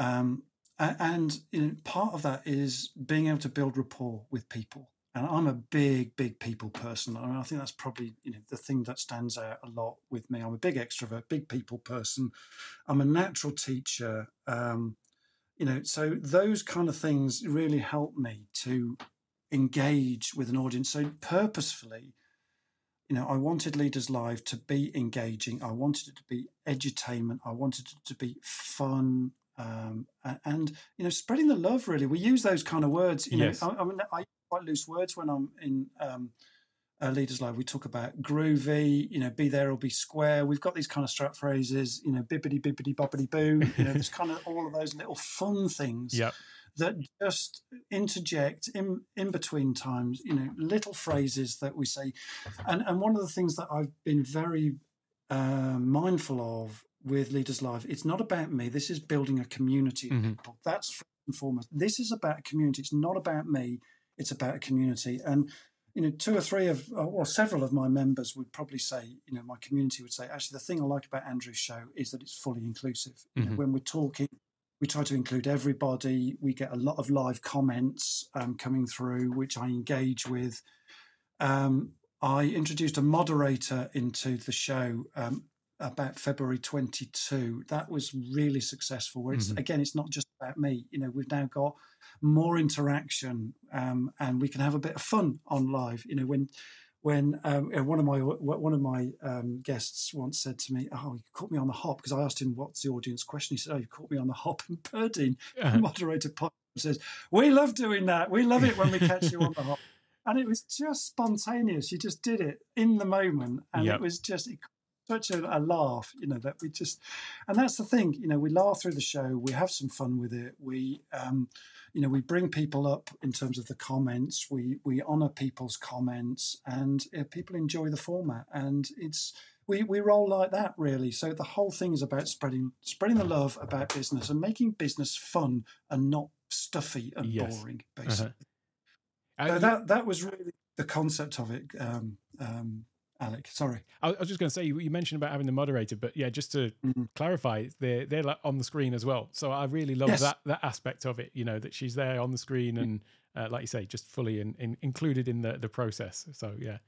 um, and you know, part of that is being able to build rapport with people. And I'm a big, big people person. I, mean, I think that's probably you know the thing that stands out a lot with me. I'm a big extrovert, big people person. I'm a natural teacher. Um, you know so those kind of things really help me to engage with an audience. So purposefully you know i wanted leaders live to be engaging. I wanted it to be edutainment. I wanted it to be fun um, and you know spreading the love really. We use those kind of words you yes. know I, I mean i use quite loose words when i'm in um, uh, Leaders Live, we talk about groovy, you know, be there or be square. We've got these kind of strap phrases, you know, bibbity bibbity bobbity boo. You know, there's kind of all of those little fun things yep. that just interject in in between times. You know, little phrases that we say, and and one of the things that I've been very uh, mindful of with Leaders Live, it's not about me. This is building a community of mm-hmm. people. That's first and foremost. This is about a community. It's not about me. It's about a community and you know, two or three of, or several of my members would probably say, you know, my community would say, actually, the thing I like about Andrew's show is that it's fully inclusive. Mm-hmm. You know, mm-hmm. when we're talking, we try to include everybody. We get a lot of live comments um, coming through, which I engage with. Um, I introduced a moderator into the show um, about February 22. That was really successful. Where it's Mhm. again, it's not just about me. You know, we've now got more interaction, um, and we can have a bit of fun on live. You know, when when um, one of my one of my um, guests once said to me, "Oh, you caught me on the hop," because I asked him what's the audience question. He said, "Oh, you caught me on the hop." And Birdine, the Uh-huh. moderator, pop- says, "We love doing that. We love it when we catch you on the hop." And it was just spontaneous. You just did it in the moment, and Yep. it was just it, such a, a laugh. You know that we just, and that's the thing. You know, we laugh through the show. We have some fun with it. We, um, you know, we bring people up in terms of the comments. We we honour people's comments, and uh, people enjoy the format. And it's we we roll like that really. So the whole thing is about spreading spreading the love about business and making business fun and not stuffy and Yes. boring. Basically, Uh-huh. Uh, so that that was really the concept of it. Um, um, Alec, sorry. I was just going to say you mentioned about having the moderator, but yeah, just to Mhm. clarify, they're they're like on the screen as well. So I really love Yes. that that aspect of it. You know that she's there on the screen and uh, like you say, just fully in, in, included in the the process. So yeah,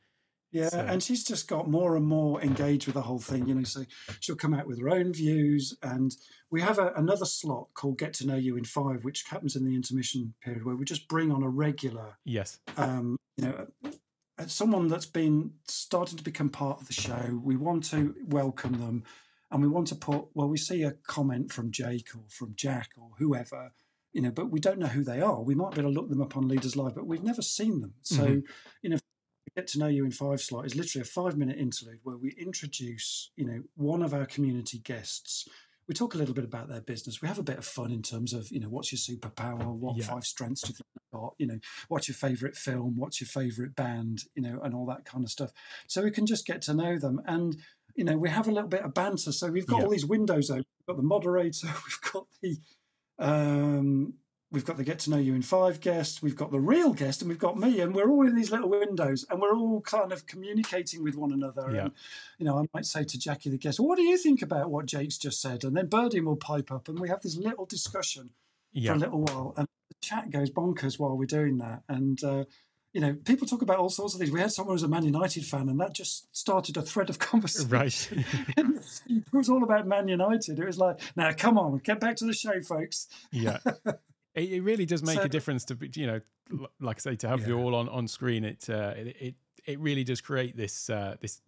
Yeah, So- and she's just got more and more engaged with the whole thing, you know. So she'll come out with her own views, and we have a, another slot called "Get to Know You in Five, which happens in the intermission period, where we just bring on a regular, yes, um, you know, uh, someone that's been starting to become part of the show. We want to welcome them, and we want to put well, we see a comment from Jake or from Jack or whoever, you know, but we don't know who they are. We might be able to look them up on Leaders Live, but we've never seen them. So, Mhm. you know, get to know you in five slot is literally a five minute interlude where we introduce you know one of our community guests we talk a little bit about their business. We have a bit of fun in terms of you know what's your superpower? What Yeah. five strengths do you think you've got? You know what's your favorite film? What's your favorite band? You know and all that kind of stuff. So we can just get to know them. And you know we have a little bit of banter. So we've got Yeah. all these windows open. We've got the moderator. We've got the um We've got the get to know you in five guests, we've got the real guest, and we've got me, and we're all in these little windows, and we're all kind of communicating with one another. Yeah. And you know, I might say to Jackie the guest, "What do you think about what Jake's just said?" And then Birdie will pipe up, and we have this little discussion for a little while, and the chat goes bonkers while we're doing that. And uh, you know, people talk about all sorts of things. We had someone who's a Man United fan, and that just started a thread of conversation. right. it was all about Man United. It was like, now come on, get back to the show, folks. yeah. It, it really does make So- a difference to be, you know, like I say, to have you all on on screen. It uh, it, it it really does create this uh, this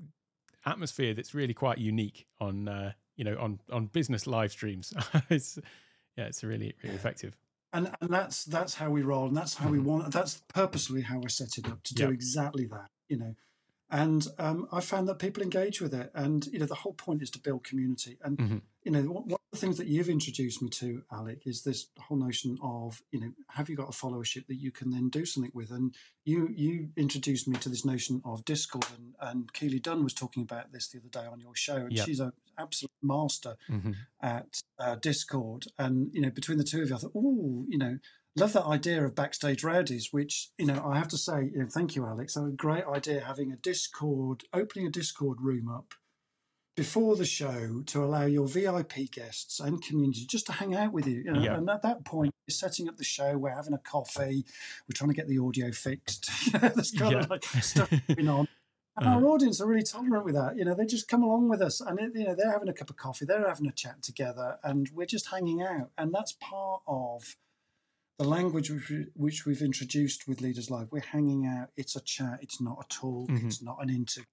atmosphere that's really quite unique on uh, you know on on business live streams. it's yeah, it's really really effective. and and that's that's how we roll and that's how we want that's purposely how we're set it up to do Yep. exactly that you know and um, i found that people engage with it and you know the whole point is to build community and Mhm. you know one of the things that you've introduced me to alec is this whole notion of you know have you got a followership that you can then do something with and you you introduced me to this notion of discord and and keely dunn was talking about this the other day on your show and Yep. she's a absolute master Mhm. at uh, Discord, and you know, between the two of you, I thought, oh, you know, love that idea of backstage rowdies. Which you know, I have to say, you know, thank you, Alex. A great idea having a Discord, opening a Discord room up before the show to allow your VIP guests and community just to hang out with you. you know? Yeah. And at that point, you're setting up the show. We're having a coffee. We're trying to get the audio fixed. There's kind Yeah. of like stuff going on. And Uh-huh. our audience are really tolerant with that. You know, they just come along with us, and it, you know, they're having a cup of coffee, they're having a chat together, and we're just hanging out. And that's part of the language which, we, which we've introduced with Leaders Live. We're hanging out. It's a chat. It's not a talk. Mhm. It's not an interview.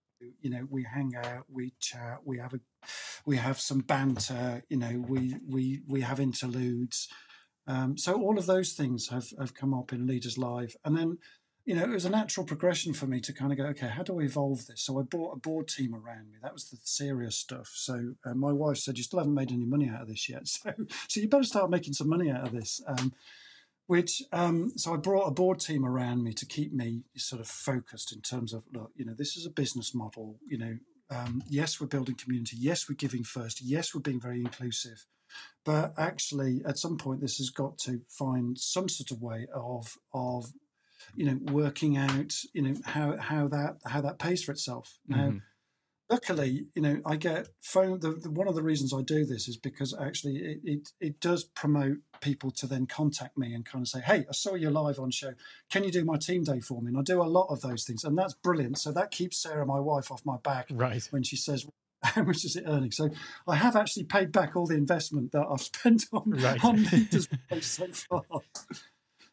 You know, we hang out, we chat, we have a, we have some banter. You know, we we we have interludes. Um, so all of those things have have come up in Leaders Live, and then you know, it was a natural progression for me to kind of go, okay, how do we evolve this? So I brought a board team around me. That was the serious stuff. So uh, my wife said, you still haven't made any money out of this yet. So, so you better start making some money out of this. Um, which, um, so I brought a board team around me to keep me sort of focused in terms of, look, you know, this is a business model. You know, um, yes, we're building community. Yes, we're giving first. Yes, we're being very inclusive. But actually, at some point, this has got to find some sort of way of of you know working out you know how how that how that pays for itself now Mhm. luckily, you know, I get phone. The, the, one of the reasons I do this is because actually it, it, it does promote people to then contact me and kind of say, "Hey, I saw you live on show. Can you do my team day for me?" And I do a lot of those things, and that's brilliant. So that keeps Sarah, my wife, off my back right. when she says. How much is it earning? So I have actually paid back all the investment that I've spent on, right. on leaders so far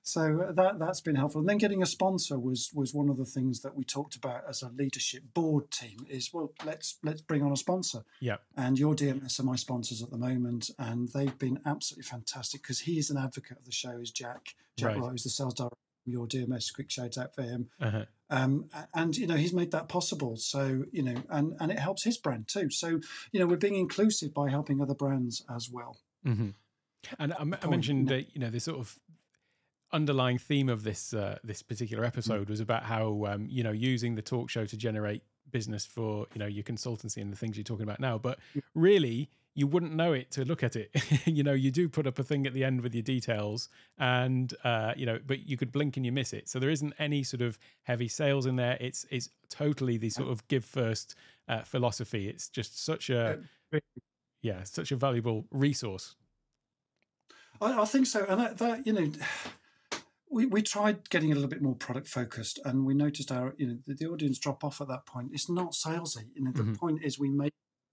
so uh, that that's been helpful. And then getting a sponsor was was one of the things that we talked about as a leadership board team. Is well, let's let's bring on a sponsor. Yeah. And your DMS are my sponsors at the moment, and they've been absolutely fantastic because he is an advocate of the show. Is Jack Jack right. Wright, who's the sales director. Your DMS, quick shout out for him. Uh-huh. Um, and you know he's made that possible. So you know, and and it helps his brand too. So you know, we're being inclusive by helping other brands as well. Mm-hmm. And I, I mentioned that you know this sort of underlying theme of this uh, this particular mm. episode was about how um, you know using the talk show to generate business for you know your consultancy and the things you're talking about now. But really you wouldn't know it to look at it. You know you do put up a thing at the end with your details and uh, you know but you could blink and you miss it. So there isn't any sort of heavy sales in there. It's it's totally the sort of give first uh, philosophy. It's just such a yeah such a valuable resource. I, I think so. And that, that you know we, we tried getting a little bit more product focused and we noticed our you know the, the audience drop off at that point. It's not salesy you know the mm-hmm. point is we make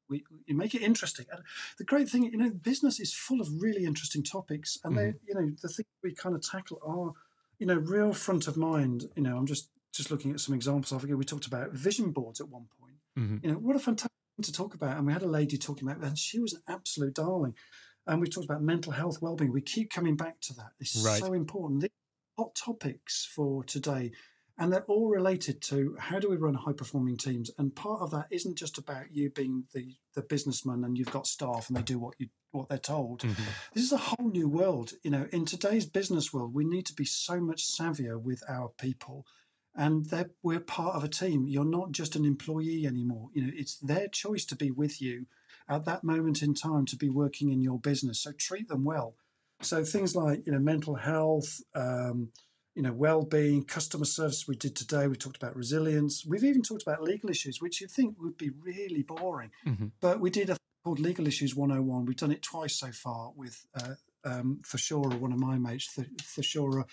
we you make it interesting. And the great thing you know business is full of really interesting topics and mm-hmm. they you know the things we kind of tackle are you know real front of mind. You know i'm just just looking at some examples. I forget we talked about vision boards at one point. Mm-hmm. you know what a fantastic thing to talk about and we had a lady talking about and she was an absolute darling. And we talked about mental health well-being. We keep coming back to that. It's right. so important hot topics for today. And they're all related to how do we run high performing teams? And part of that isn't just about you being the, the businessman and you've got staff and they do what you what they're told. Mm-hmm. This is a whole new world. You know, in today's business world, we need to be so much savvier with our people. And we're part of a team. You're not just an employee anymore. You know, it's their choice to be with you at that moment in time to be working in your business. So treat them well. So things like you know mental health, um, you know well-being, customer service. We did today. We talked about resilience. We've even talked about legal issues, which you think would be really boring, mm-hmm. but we did a called Legal Issues 101. We've done it twice so far with uh, um, Thashora, one of my mates, Th- Thashora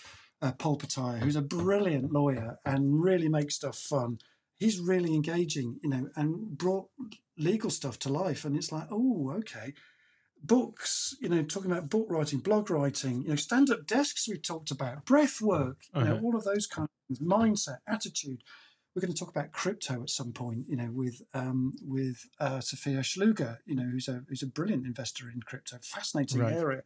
uh, Polpataya, who's a brilliant lawyer and really makes stuff fun. He's really engaging, you know, and brought legal stuff to life. And it's like, oh, okay books, you know, talking about book writing, blog writing, you know, stand up desks we talked about, breath work, you know, uh-huh. all of those kind of things, mindset, attitude. We're going to talk about crypto at some point, you know, with um, with uh, Sophia Schluger, you know, who's a who's a brilliant investor in crypto, fascinating right. area.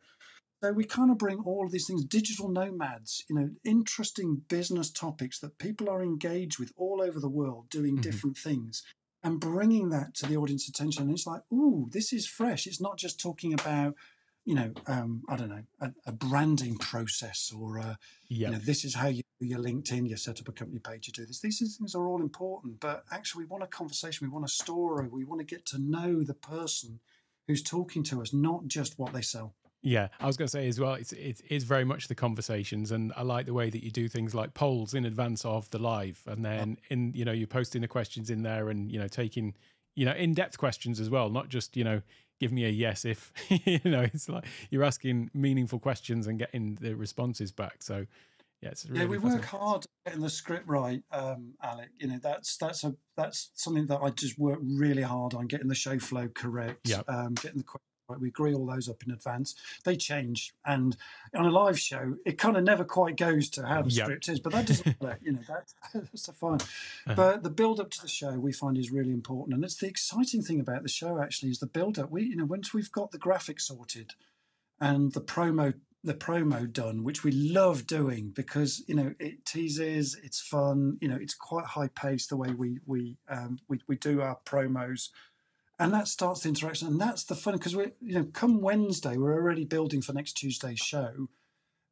So we kind of bring all of these things, digital nomads, you know, interesting business topics that people are engaged with all over the world, doing mm-hmm. different things and bringing that to the audience attention. And it's like, oh, this is fresh. It's not just talking about, you know, um, I don't know, a, a branding process or, a, yep. you know, this is how you do your LinkedIn, you set up a company page, you do this. These things are all important, but actually, we want a conversation, we want a story, we want to get to know the person who's talking to us, not just what they sell. Yeah, I was going to say as well. It's it is very much the conversations, and I like the way that you do things like polls in advance of the live, and then in you know you're posting the questions in there, and you know taking you know in depth questions as well, not just you know give me a yes if you know it's like you're asking meaningful questions and getting the responses back. So yeah, it's really yeah. We work hard getting the script right, um, Alec. You know that's that's a that's something that I just work really hard on getting the show flow correct. Yeah, um, getting the Right, we agree all those up in advance. They change, and on a live show, it kind of never quite goes to how the yep. script is. But that doesn't matter, you know. That, that's fine. Uh-huh. But the build up to the show we find is really important, and it's the exciting thing about the show actually is the build up. We, you know, once we've got the graphics sorted and the promo the promo done, which we love doing because you know it teases, it's fun, you know, it's quite high paced the way we we um, we we do our promos and that starts the interaction. And that's the fun because we're you know come wednesday we're already building for next tuesday's show.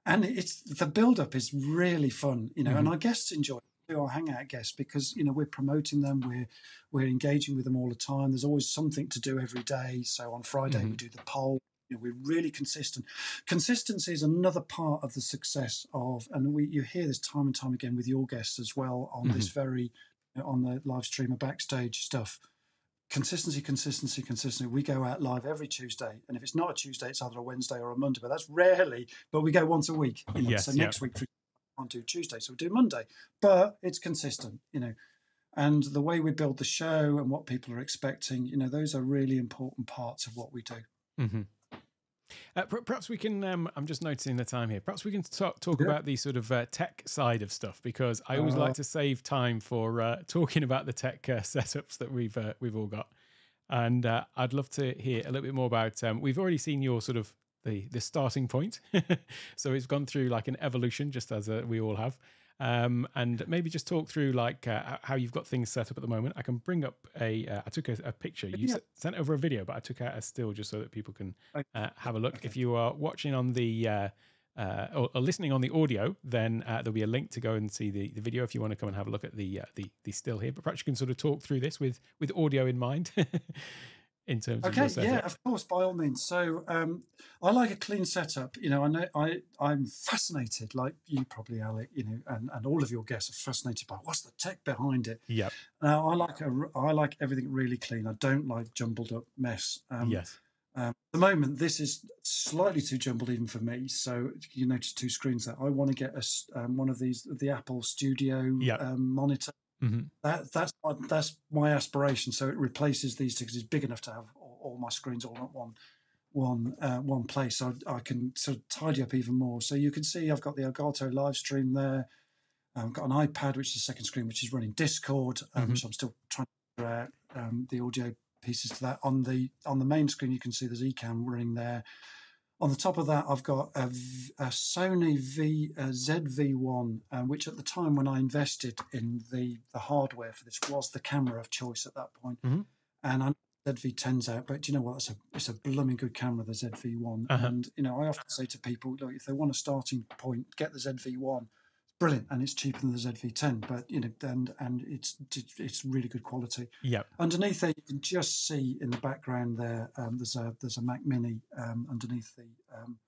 And it's the build up is really fun you know mm-hmm. and our guests enjoy our hangout guests because you know we're promoting them we're we're engaging with them all the time. There's always something to do every day. So on friday mm-hmm. we do the poll. You know, we're really consistent. Consistency is another part of the success of and we you hear this time and time again with your guests as well on mm-hmm. this very on the live stream of backstage stuff consistency, consistency, consistency. We go out live every Tuesday, and if it's not a Tuesday, it's either a Wednesday or a Monday. But that's rarely. But we go once a week. You know? Yes, so yeah. next week we can't do Tuesday, so we do Monday. But it's consistent, you know. And the way we build the show and what people are expecting, you know, those are really important parts of what we do. hmm Uh, per- perhaps we can. Um, I'm just noticing the time here. Perhaps we can talk, talk Yeah. about the sort of uh, tech side of stuff because I always Uh, like to save time for uh, talking about the tech uh, setups that we've uh, we've all got. And uh, I'd love to hear a little bit more about. Um, we've already seen your sort of the the starting point, so it's gone through like an evolution, just as uh, we all have. Um, and maybe just talk through like uh, how you've got things set up at the moment. I can bring up a. Uh, I took a, a picture. You Yeah. s- sent over a video, but I took out a still just so that people can uh, have a look. Okay. If you are watching on the uh, uh, or, or listening on the audio, then uh, there'll be a link to go and see the, the video if you want to come and have a look at the uh, the the still here. But perhaps you can sort of talk through this with with audio in mind. in terms of Okay, your yeah, of course, by all means. So um, I like a clean setup. You know, I know I I'm fascinated, like you probably, Alec. You know, and, and all of your guests are fascinated by what's the tech behind it. Yep. Now, I like a I like everything really clean. I don't like jumbled up mess. Um, yes. Um, at the moment, this is slightly too jumbled even for me. So you notice two screens there. I want to get a um, one of these, the Apple Studio Yeah. um, monitor. Hmm That that's my, that's my aspiration. So it replaces these two because it's big enough to have all, all my screens all at one one uh, one place. So I, I can sort of tidy up even more. So you can see I've got the Elgato live stream there. I've got an iPad, which is the second screen, which is running Discord, um, Mhm. which I'm still trying to figure out um, the audio pieces to that. On the on the main screen, you can see there's Ecamm running there. On the top of that, I've got a Sony V a ZV1, um, which at the time when I invested in the the hardware for this was the camera of choice at that point. Mhm. And I know ZV10's out, but do you know what? It's a it's a blooming good camera, the ZV1. Uh-huh. And you know, I often say to people, look, if they want a starting point, get the ZV1. Brilliant, and it's cheaper than the ZV10. But you know, and and it's it's really good quality. Yep. Underneath there, you can just see in the background there. Um, there's a there's a Mac Mini um, underneath the um,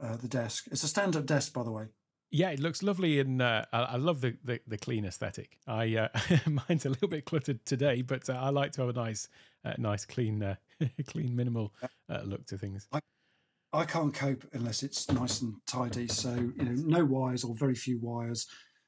uh, the desk. It's a stand-up desk, by the way. Yeah, it looks lovely, and uh, I, I love the, the the clean aesthetic. I uh, mine's a little bit cluttered today, but uh, I like to have a nice, uh, nice, clean, uh, clean, minimal uh, look to things. I can't cope unless it's nice and tidy. So you know, no wires or very few wires.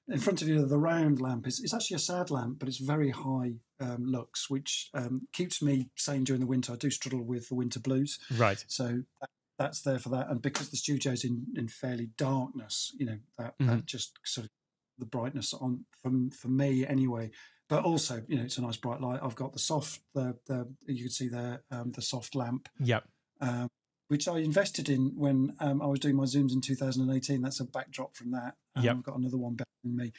In front of you, the round lamp is it's actually a sad lamp, but it's very high um, lux, which um, keeps me sane during the winter. I do struggle with the winter blues. Right. So that, that's there for that. And because the studio's in, in fairly darkness, you know, that, that just sort of the brightness on from for me anyway. But also, you know, it's a nice bright light. I've got the soft, the the you can see there, um, the soft lamp, Yep. um, which I invested in when um, I was doing my zooms in 2018. That's a backdrop from that. Um, Yep. I've got another one behind me.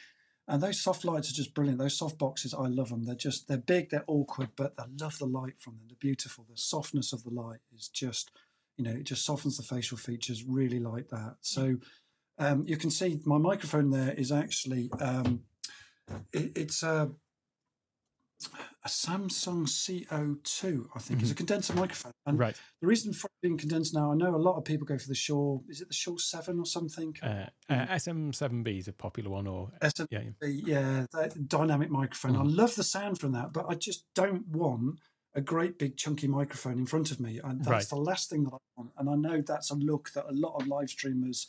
And those soft lights are just brilliant. Those soft boxes, I love them. They're just they're big, they're awkward, but I love the light from them. They're beautiful. The softness of the light is just, you know, it just softens the facial features. Really like that. So um, you can see my microphone there is actually um, it, it's a a Samson CO2, I think. It's a condenser microphone. And Right. the reason for it being condensed now, I know a lot of people go for the Shure. Is it the Shure Seven or something? Uh, uh, SM7B is a popular one, or SM yeah, yeah. dynamic microphone. I love the sound from that, but I just don't want a great big chunky microphone in front of me. And that's Right. the last thing that I want. And I know that's a look that a lot of live streamers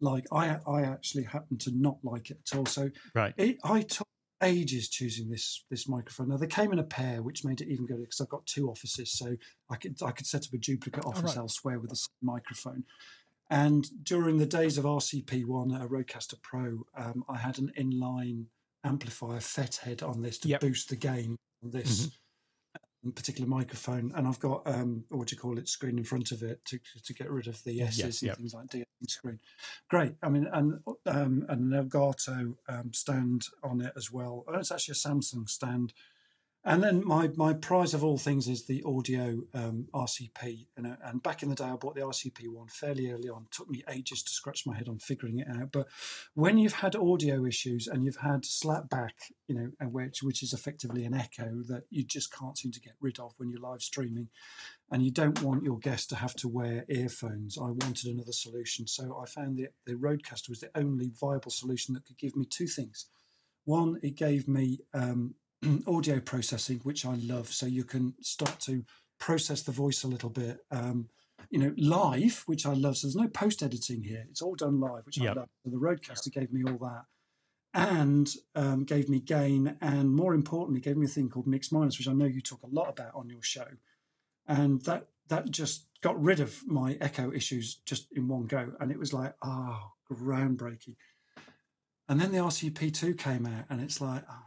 like. I I actually happen to not like it at all. So right. it, I took ages choosing this this microphone. Now they came in a pair, which made it even good because I've got two offices, so I could I could set up a duplicate office right. elsewhere with the microphone. And during the days of RCP one, a Rodecaster Pro, um, I had an inline amplifier FetHead on this to Yep. boost the gain on this um, particular microphone. And I've got um, what do you call it, screen in front of it to to get rid of the S's Yes, and yep. things like DSP screen. Great. I mean, and um, and an Elgato um, stand on it as well. Oh, it's actually a Samson stand. And then my my prize of all things is the audio um, RCP. And, uh, and back in the day, I bought the RCP one fairly early on. took me ages to scratch my head on figuring it out. But when you've had audio issues and you've had slap back, you know, which which is effectively an echo that you just can't seem to get rid of when you're live streaming, and you don't want your guest to have to wear earphones. I wanted another solution, so I found that the Rodecaster was the only viable solution that could give me two things. One, it gave me um, audio processing, which I love. So you can start to process the voice a little bit. Um, you know, live, which I love. So there's no post editing here. It's all done live, which yep. I love. So the Rodecaster gave me all that and um, gave me gain, and more importantly, gave me a thing called mix minus, which I know you talk a lot about on your show, and that that just got rid of my echo issues just in one go, and it was like, oh, groundbreaking. And then the RCP2 came out, and it's like, oh,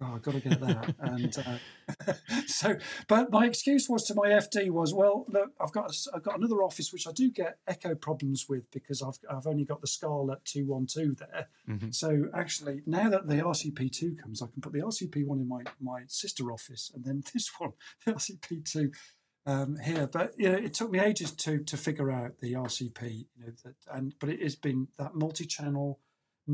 oh, I've got to get that. and uh, so, but my excuse was to my FD was, well, look, I've got a, I've got another office which I do get echo problems with because I've I've only got the Scarlett two one two there. Mm-hmm. So actually, now that the RCP two comes, I can put the RCP one in my my sister office, and then this one, the RCP two. Um, here, but you know, it took me ages to to figure out the RCP. You know, that, and but it has been that multi-channel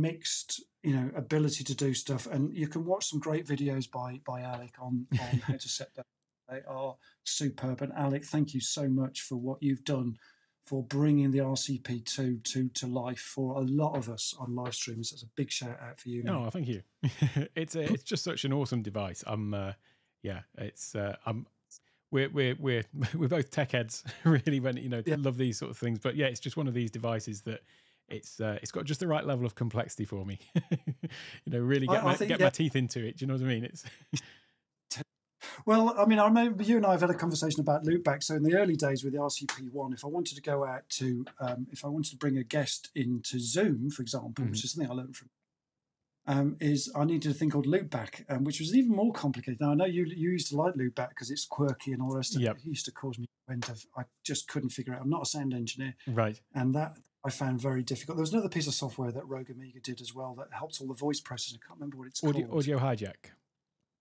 mixed you know ability to do stuff. And you can watch some great videos by by alec on on how to set that they are superb. And alec thank you so much for what you've done for bringing the rcp2 to to life for a lot of us on live streams that's a big shout out for you no oh, thank you. It's a, it's just such an awesome device. I'm uh, yeah it's uh, i'm we're we're we're we're both tech heads really when you know yeah. love these sort of things. But yeah it's just one of these devices that it's uh, it's got just the right level of complexity for me. you know, really get I, my I think, get yeah. my teeth into it. Do you know what I mean? It's well, I mean, I remember you and I have had a conversation about loopback. So in the early days with the RCP one, if I wanted to go out to, um, if I wanted to bring a guest into Zoom, for example, mm-hmm. which is something I learned from, um, is I needed a thing called loopback, um, which was even more complicated. Now I know you you used to like loopback because it's quirky and all the rest yep. it. It used to cause me went of I just couldn't figure out. I'm not a sound engineer, right? And that I found very difficult. There was another piece of software that Rogue Amoeba did as well that helps all the voice processing. I can't remember what it's audio, called. Audio Hijack.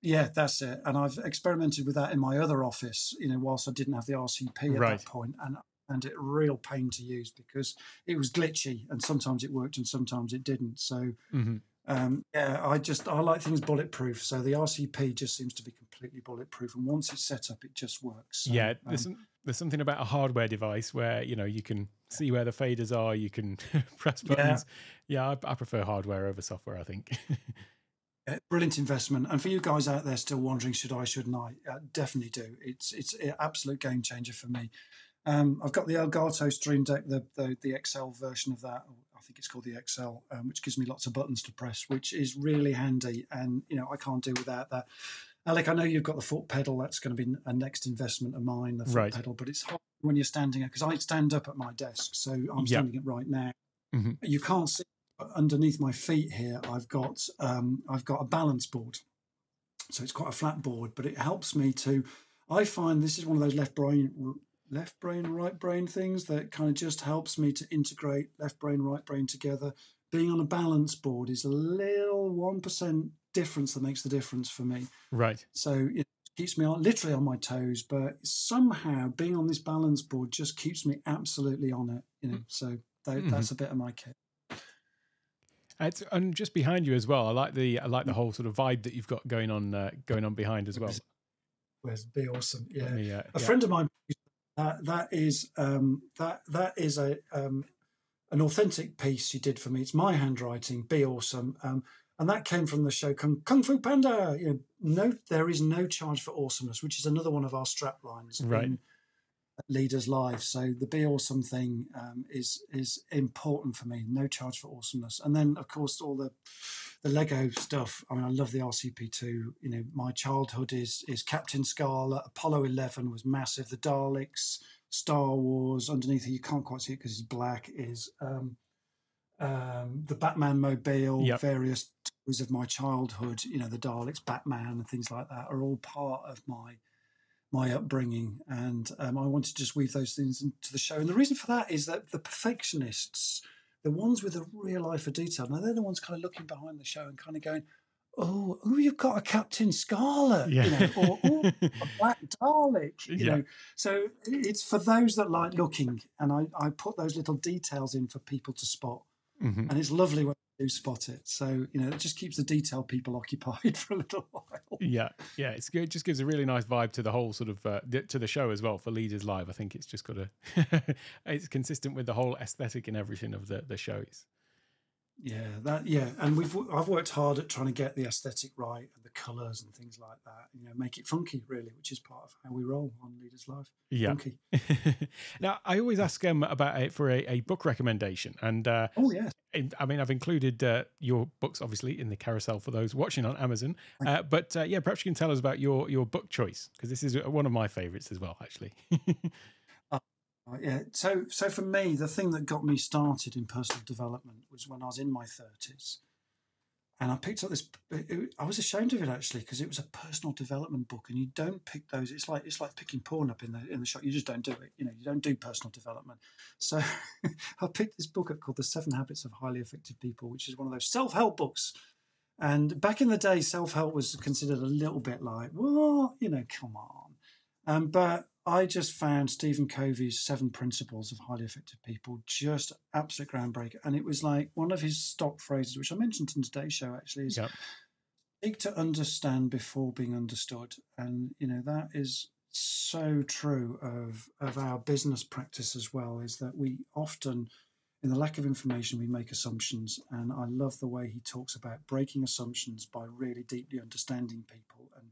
Yeah, that's it. And I've experimented with that in my other office, you know, whilst I didn't have the RCP at right. that point, and and it real pain to use because it was glitchy, and sometimes it worked and sometimes it didn't. So. Mm-hmm. Um, yeah, I just I like things bulletproof. So the RCP just seems to be completely bulletproof, and once it's set up, it just works. So, yeah, um, there's something about a hardware device where you know you can see where the faders are, you can press buttons. Yeah, yeah I, I, prefer hardware over software. I think. Brilliant investment, and for you guys out there still wondering, should I, shouldn't I? Uh, definitely do. It's it's an absolute game changer for me. Um, I've got the Elgato Stream Deck, the, the, the XL version of that. I think it's called the XL, um, which gives me lots of buttons to press, which is really handy. And you know, I can't do without that. Alec, I know you've got the foot pedal. That's going to be a next investment of mine, the foot right. pedal. But it's hard when you're standing up because I stand up at my desk, so I'm standing yep. it right now. Mm-hmm. You can't see underneath my feet here. I've got um, I've got a balance board, so it's quite a flat board, but it helps me to. I find this is one of those left brain left brain right brain things that kind of just helps me to integrate left brain right brain together. Being on a balance board is a little one percent difference that makes the difference for me. Right. So it keeps me on, literally on my toes, but somehow being on this balance board just keeps me absolutely on it. You know, so that, mm-hmm. that's a bit of my kit. It's, and just behind you as well. I like the I like the whole sort of vibe that you've got going on uh, going on behind as well. Where's be awesome? Yeah, me, uh, a yeah. friend of mine. That that is um, that that is a um, an authentic piece you did for me. It's my handwriting. Be awesome. Um, and that came from the show Kung, Kung Fu Panda. You know, no, there is no charge for awesomeness, which is another one of our strap lines. Right. Leaders Live. So the be awesome thing um, is is important for me. No charge for awesomeness, and then of course all the the Lego stuff. I mean, I love the RCP two. You know, my childhood is is Captain Scarlet. Apollo Eleven was massive. The Daleks, Star Wars. Underneath it, you can't quite see it because it's black. Is um, um, the Batman mobile, yep. various toys of my childhood, you know, the Daleks, Batman, and things like that are all part of my my upbringing, and um, I want to just weave those things into the show. And the reason for that is that the perfectionists, the ones with a real eye for detail, now they're the ones kind of looking behind the show and kind of going, "Oh, oh, you've got a Captain Scarlet, yeah. you know, or oh, a Black Dalek, you yeah. know." So it's for those that like looking, and I, I put those little details in for people to spot. Mm-hmm. And it's lovely when you spot it. So, you know, it just keeps the detail people occupied for a little while. Yeah. Yeah. It's good. It just gives a really nice vibe to the whole sort of, uh, to the show as well for Leaders Live. I think it's just got a, it's consistent with the whole aesthetic and everything of the, the shows. Yeah, that yeah, and we've I've worked hard at trying to get the aesthetic right and the colours and things like that. You know, make it funky really, which is part of how we roll on Leaders Live. Yeah. Funky. now, I always ask them um, about it for a, a, book recommendation, and uh, oh yes, I mean I've included uh, your books obviously in the carousel for those watching on Amazon. Uh, but uh, yeah, perhaps you can tell us about your your book choice because this is one of my favourites as well, actually. Yeah. So, so for me, the thing that got me started in personal development was when I was in my thirties, and I picked up this. It, I was ashamed of it actually because it was a personal development book, and you don't pick those. It's like it's like picking porn up in the in the shop. You just don't do it. You know, you don't do personal development. So, I picked this book up called The Seven Habits of Highly Effective People, which is one of those self help books. And back in the day, self help was considered a little bit like, well, you know, come on. Um, but I just found Stephen Covey's Seven Principles of Highly Effective People just absolute groundbreaker. And it was like one of his stock phrases, which I mentioned in today's show actually, is yep. seek to understand before being understood. And, you know, that is so true of, of our business practice as well, is that we often, in the lack of information, we make assumptions. And I love the way he talks about breaking assumptions by really deeply understanding people and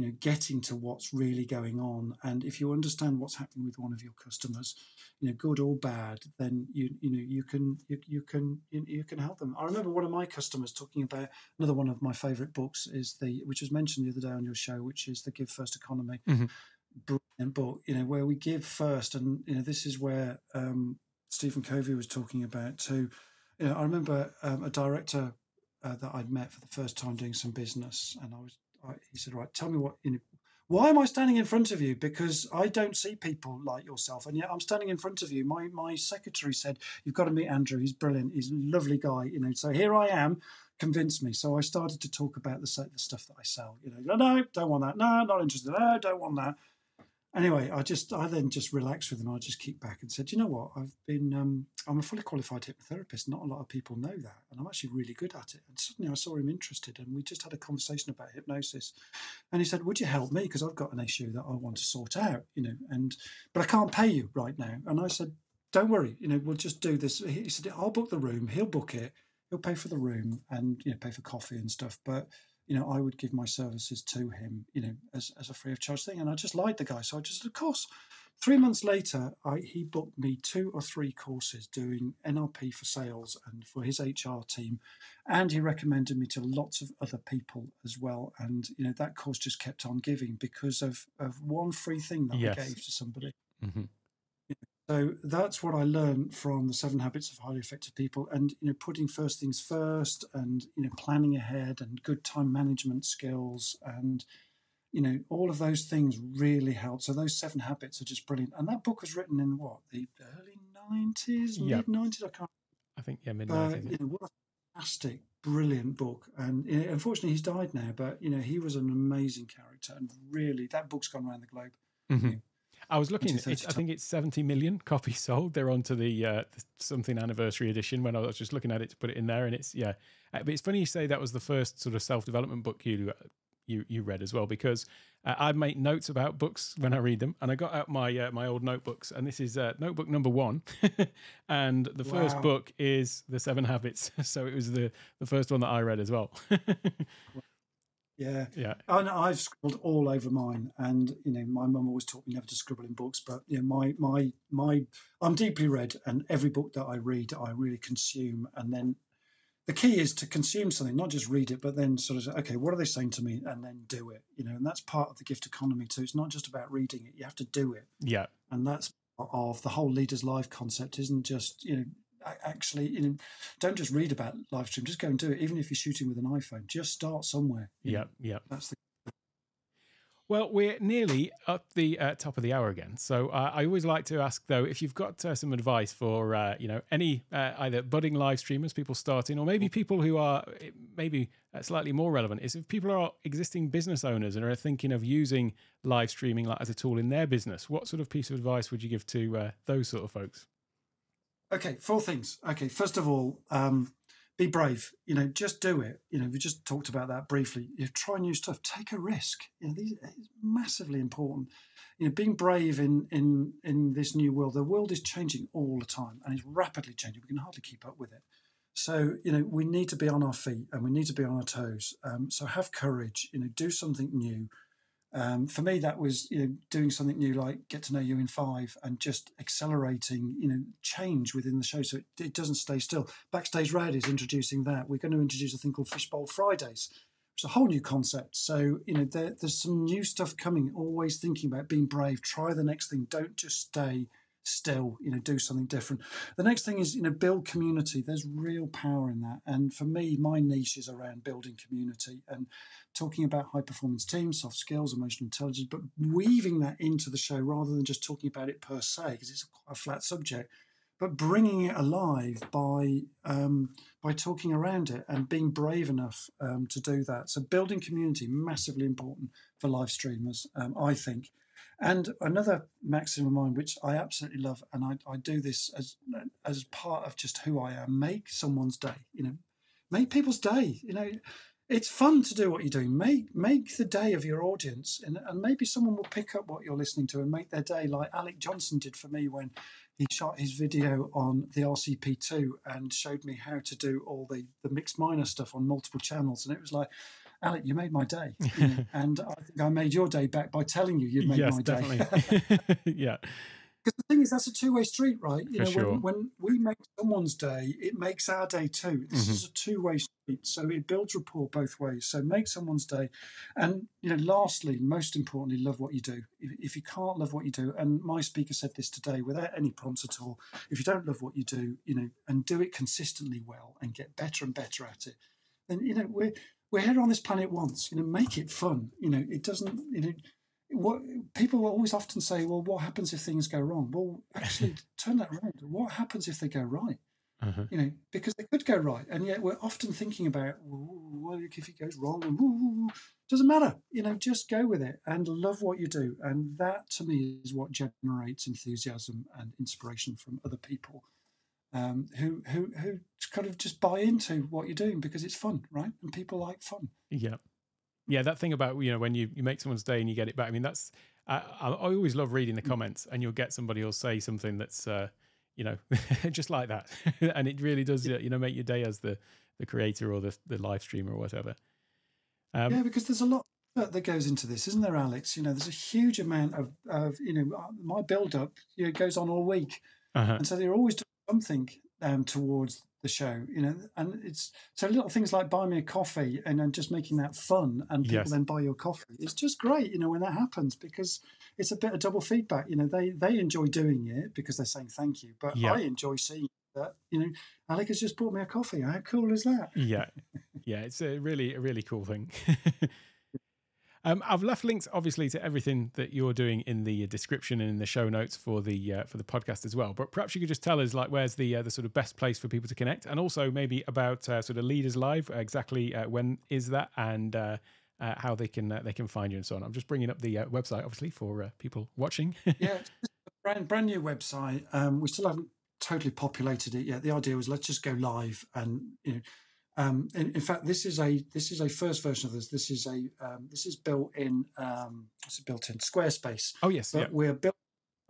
you know getting to what's really going on. And if you understand what's happening with one of your customers you know good or bad then you you know you can you, you can you, you, can help them. I remember one of my customers talking about another one of my favorite books is the which was mentioned the other day on your show which is the give first economy. Mm-hmm. brilliant book you know where we give first. And you know this is where um, stephen covey was talking about too. You know i remember um, a director uh, that I'd met for the first time doing some business, and I was he said, right, tell me what, you know, why am I standing in front of you? Because I don't see people like yourself, and yet I'm standing in front of you. My my secretary said you've got to meet Andrew. He's brilliant. He's a lovely guy. You know, so here I am. Convince me. So I started to talk about the the stuff that I sell. You know, no, don't want that. No, not interested. No, don't want that anyway, I just I then just relaxed with him. I just kicked back and said, you know what? I've been um, I'm a fully qualified hypnotherapist. Not a lot of people know that, and I'm actually really good at it. And suddenly I saw him interested, and we just had a conversation about hypnosis. And he said, "Would you help me? Because I've got an issue that I want to sort out, you know, and but I can't pay you right now." And I said, "Don't worry, you know, we'll just do this." He said, "I'll book the room. He'll book it. He'll pay for the room and you know pay for coffee and stuff, but." You know, I would give my services to him, you know, as, as a free of charge thing. And I just lied the guy. So I just, of course, three months later, I, he booked me two or three courses doing NLP for sales and for his HR team. And he recommended me to lots of other people as well. And, you know, that course just kept on giving because of, of one free thing that yes. I gave to somebody. Mm-hmm. So that's what I learned from the Seven Habits of Highly Effective People, and you know, putting first things first, and you know, planning ahead, and good time management skills, and you know, all of those things really help. So those seven habits are just brilliant. And that book was written in what the early nineties, mid nineties. I can't. I think yeah, mid nineties. You know, what a fantastic, brilliant book. And you know, unfortunately, he's died now. But you know, he was an amazing character, and really, that book's gone around the globe. Mm-hmm. You know, I was looking. I think it's 70 million copies sold. They're onto the, uh, the, something anniversary edition. When I was just looking at it to put it in there, and it's yeah. Uh, but it's funny you say that was the first sort of self development book you uh, you you read as well because uh, I make notes about books when I read them, and I got out my uh, my old notebooks, and this is uh, notebook number one, and the wow. first book is the Seven Habits. so it was the the first one that I read as well. Yeah, yeah. And I've scribbled all over mine, and you know, my mum always taught me never to scribble in books. But you know, my my my, I'm deeply read, and every book that I read, I really consume. And then the key is to consume something, not just read it, but then sort of say, okay, what are they saying to me, and then do it. You know, and that's part of the gift economy too. It's not just about reading it; you have to do it. Yeah, and that's of the whole leaders live concept. Isn't just you know actually you know don't just read about live stream just go and do it even if you're shooting with an iphone just start somewhere yeah yeah that's the well, we're nearly up the uh, top of the hour again. So uh, I always like to ask, though, if you've got uh, some advice for uh, you know any uh, either budding live streamers, people starting, or maybe people who are maybe uh, slightly more relevant, is if people are existing business owners and are thinking of using live streaming like, as a tool in their business, what sort of piece of advice would you give to those sort of folks? Okay, four things. Okay, first of all, um, be brave. You know, just do it. You know, we just talked about that briefly. You try new stuff. Take a risk. You know, these massively important. You know, being brave in in in this new world. The world is changing all the time, and it's rapidly changing. We can hardly keep up with it. So you know we need to be on our feet and we need to be on our toes. Um, so have courage. You know, do something new. Um, for me, that was you know doing something new, like get to know you in five, and just accelerating you know change within the show, so it, it doesn't stay still. Backstage Red is introducing that. We're going to introduce a thing called Fishbowl Fridays, it's a whole new concept. So you know there, there's some new stuff coming. Always thinking about being brave. Try the next thing. Don't just stay still you know do something different the next thing is you know build community there's real power in that and for me my niche is around building community and talking about high performance teams soft skills emotional intelligence but weaving that into the show rather than just talking about it per se because it's quite a flat subject but bringing it alive by um, by talking around it and being brave enough um, to do that. So building community massively important for live streamers, um, I think. And another maxim of mine, which I absolutely love, and I, I do this as as part of just who I am: make someone's day. You know, make people's day. You know, it's fun to do what you're doing. Make make the day of your audience, and, and maybe someone will pick up what you're listening to and make their day, like Alec Johnson did for me when he shot his video on the RCP2 and showed me how to do all the the mix-minus stuff on multiple channels, and it was like Alec, you made my day. You and I think I made your day back by telling you you made yes, my day. yeah. Because the thing is, that's a two-way street, right? You For know, sure. when, when we make someone's day, it makes our day too. This Mhm. is a two-way street, so it builds rapport both ways. So make someone's day, and you know, lastly, most importantly, love what you do. If, if you can't love what you do, and my speaker said this today, without any prompts at all, if you don't love what you do, you know, and do it consistently well, and get better and better at it, then you know we're we're here on this planet once. You know, make it fun. You know, it doesn't. You know, what people will always often say, well, what happens if things go wrong? Well, actually, turn that around. What happens if they go right? Uh-huh. You know, because they could go right, and yet we're often thinking about, well, if it goes wrong? Doesn't matter. You know, just go with it and love what you do, and that to me is what generates enthusiasm and inspiration from other people um, who who who kind of just buy into what you're doing because it's fun, right? And people like fun. Yeah. Yeah, that thing about you know when you, you make someone's day and you get it back. I mean, that's I, I always love reading the comments, and you'll get somebody who'll say something that's uh, you know just like that, and it really does uh, you know make your day as the the creator or the the live streamer or whatever. Um, yeah, because there's a lot that that goes into this, isn't there, Alec? You know, there's a huge amount of, of you know, uh, my build up you know, goes on all week. uh-huh. And so they're always doing something um, towards the show, you know, and it's so little things like buy me a coffee and then just making that fun and people Yes. then buy your coffee. It's just great, you know, when that happens because it's a bit of double feedback. You know, they they enjoy doing it because they're saying thank you, but Yeah. I enjoy seeing that, you know, Alec has just bought me a coffee. How cool is that? yeah yeah it's a really a really cool thing um, i've left links obviously to everything that you're doing in the description and in the show notes for the uh, for the podcast as well but perhaps you could just tell us like where's the uh, the sort of best place for people to connect and also maybe about uh, sort of leaders live exactly uh, when is that and uh, uh, how they can uh, they can find you and so on. I'm just bringing up the uh, website, obviously, for uh, people watching. yeah, brand brand new website. Um, we still haven't totally populated it yet. The idea was let's just go live, and you know, um, in, in fact, this is a this is a first version of this. This is a um, this is built in um, it's built in Squarespace, oh yes, but yeah, we're built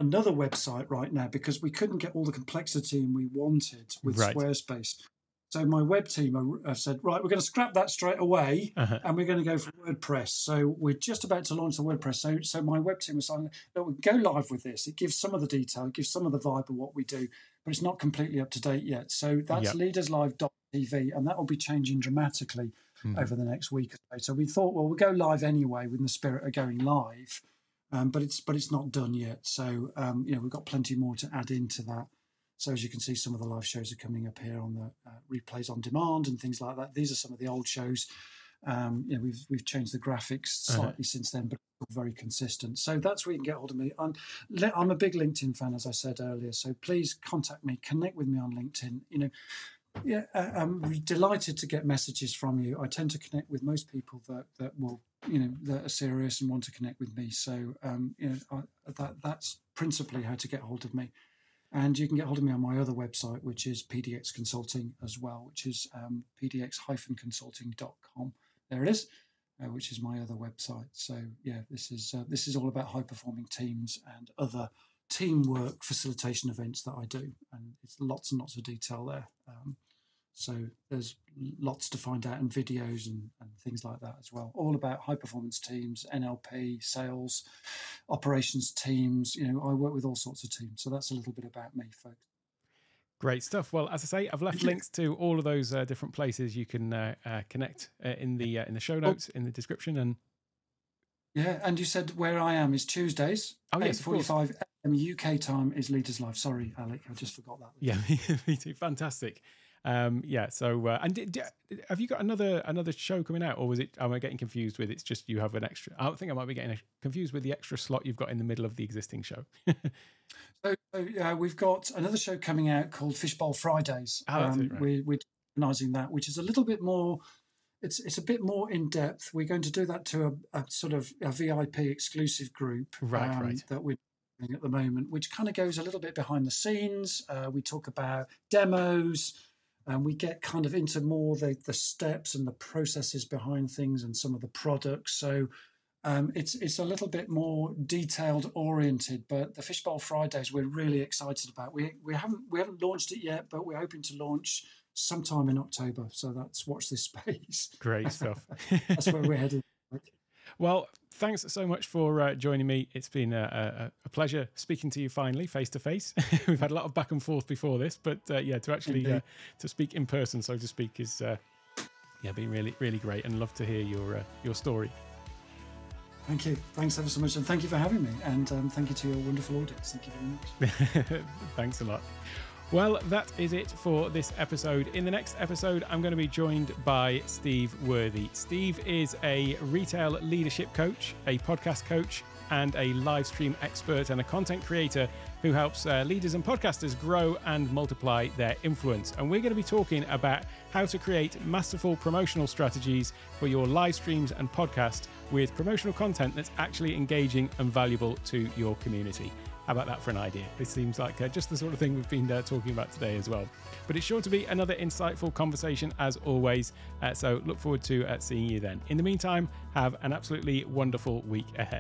another website right now because we couldn't get all the complexity we wanted with Right. Squarespace. So my web team have said, right, we're going to scrap that straight away uh-huh. and we're going to go for WordPress. So we're just about to launch the WordPress. So, so my web team was saying, look, we go live with this. It gives some of the detail, it gives some of the vibe of what we do, but it's not completely up to date yet. So that's Yeah. leaderslive.tv, and that will be changing dramatically Mhm. over the next week or so. So we thought, well, we'll go live anyway, with the spirit of going live. Um, but it's but it's not done yet. So um, you know we've got plenty more to add into that. So as you can see, some of the live shows are coming up here on the uh, replays on demand and things like that. These are some of the old shows. Um, you know, we've we've changed the graphics Uh-huh. slightly since then, but very consistent. So that's where you can get hold of me. I'm, I'm a big LinkedIn fan, as I said earlier. So please contact me, connect with me on LinkedIn. You know, yeah, uh, I'm delighted to get messages from you. I tend to connect with most people that that will, you know, that are serious and want to connect with me. So, um, you know, I, that that's principally how to get hold of me. And you can get hold of me on my other website, which is PDX Consulting as well, which is um, pdx-consulting.com. There it is, uh, which is my other website. So yeah, this is uh, this is all about high performing teams and other teamwork facilitation events that I do, and it's lots and lots of detail there. Um, So there's lots to find out and videos and, and things like that as well. All about high performance teams, NLP, sales, operations teams. You know, I work with all sorts of teams. So that's a little bit about me, folks. Great stuff. Well, as I say, I've left links to all of those uh, different places you can uh, uh, connect uh, in the uh, in the show oh. notes in the description. And yeah, and you said where I am is Tuesdays. Oh yes, forty-five UK time is Leaders Live. Sorry, Alec, I just forgot that. Yeah, me too. Fantastic. Um, yeah. So, uh, and did, did, have you got another another show coming out, or was it? Am I getting confused with? It's just you have an extra. I think I might be getting confused with the extra slot you've got in the middle of the existing show. so, uh, we've got another show coming out called Fishbowl Fridays. Oh, um, right. We're, we're organising that, which is a little bit more. It's it's a bit more in depth. We're going to do that to a, a sort of a VIP exclusive group, right? Um, right. That we're at the moment, which kind of goes a little bit behind the scenes. Uh, we talk about demos and we get kind of into more the, the steps and the processes behind things and some of the products. So um, it's it's a little bit more detailed oriented. But the Fishbowl Fridays we're really excited about. We we haven't we haven't launched it yet, but we're hoping to launch sometime in October. So that's watch this space. Great stuff. that's where we're headed. Well, thanks so much for uh, joining me. It's been a, a, a, pleasure speaking to you finally, face to face. We've had a lot of back and forth before this, but uh, yeah, to actually uh, to speak in person, so to speak, is uh, yeah, been really really great, and love to hear your uh, your story. Thank you. Thanks ever so much, and thank you for having me. And um, thank you to your wonderful audience. Thank you very much. Thanks a lot. Well, that is it for this episode. In the next episode, I'm going to be joined by Steve Worthy. Steve is a retail leadership coach, a podcast coach, and a live stream expert and a content creator who helps uh, leaders and podcasters grow and multiply their influence. And we're going to be talking about how to create masterful promotional strategies for your live streams and podcast with promotional content that's actually engaging and valuable to your community. How about that for an idea? This seems like uh, just the sort of thing we've been uh, talking about today as well. But it's sure to be another insightful conversation as always. Uh, so look forward to uh, seeing you then. In the meantime, have an absolutely wonderful week ahead.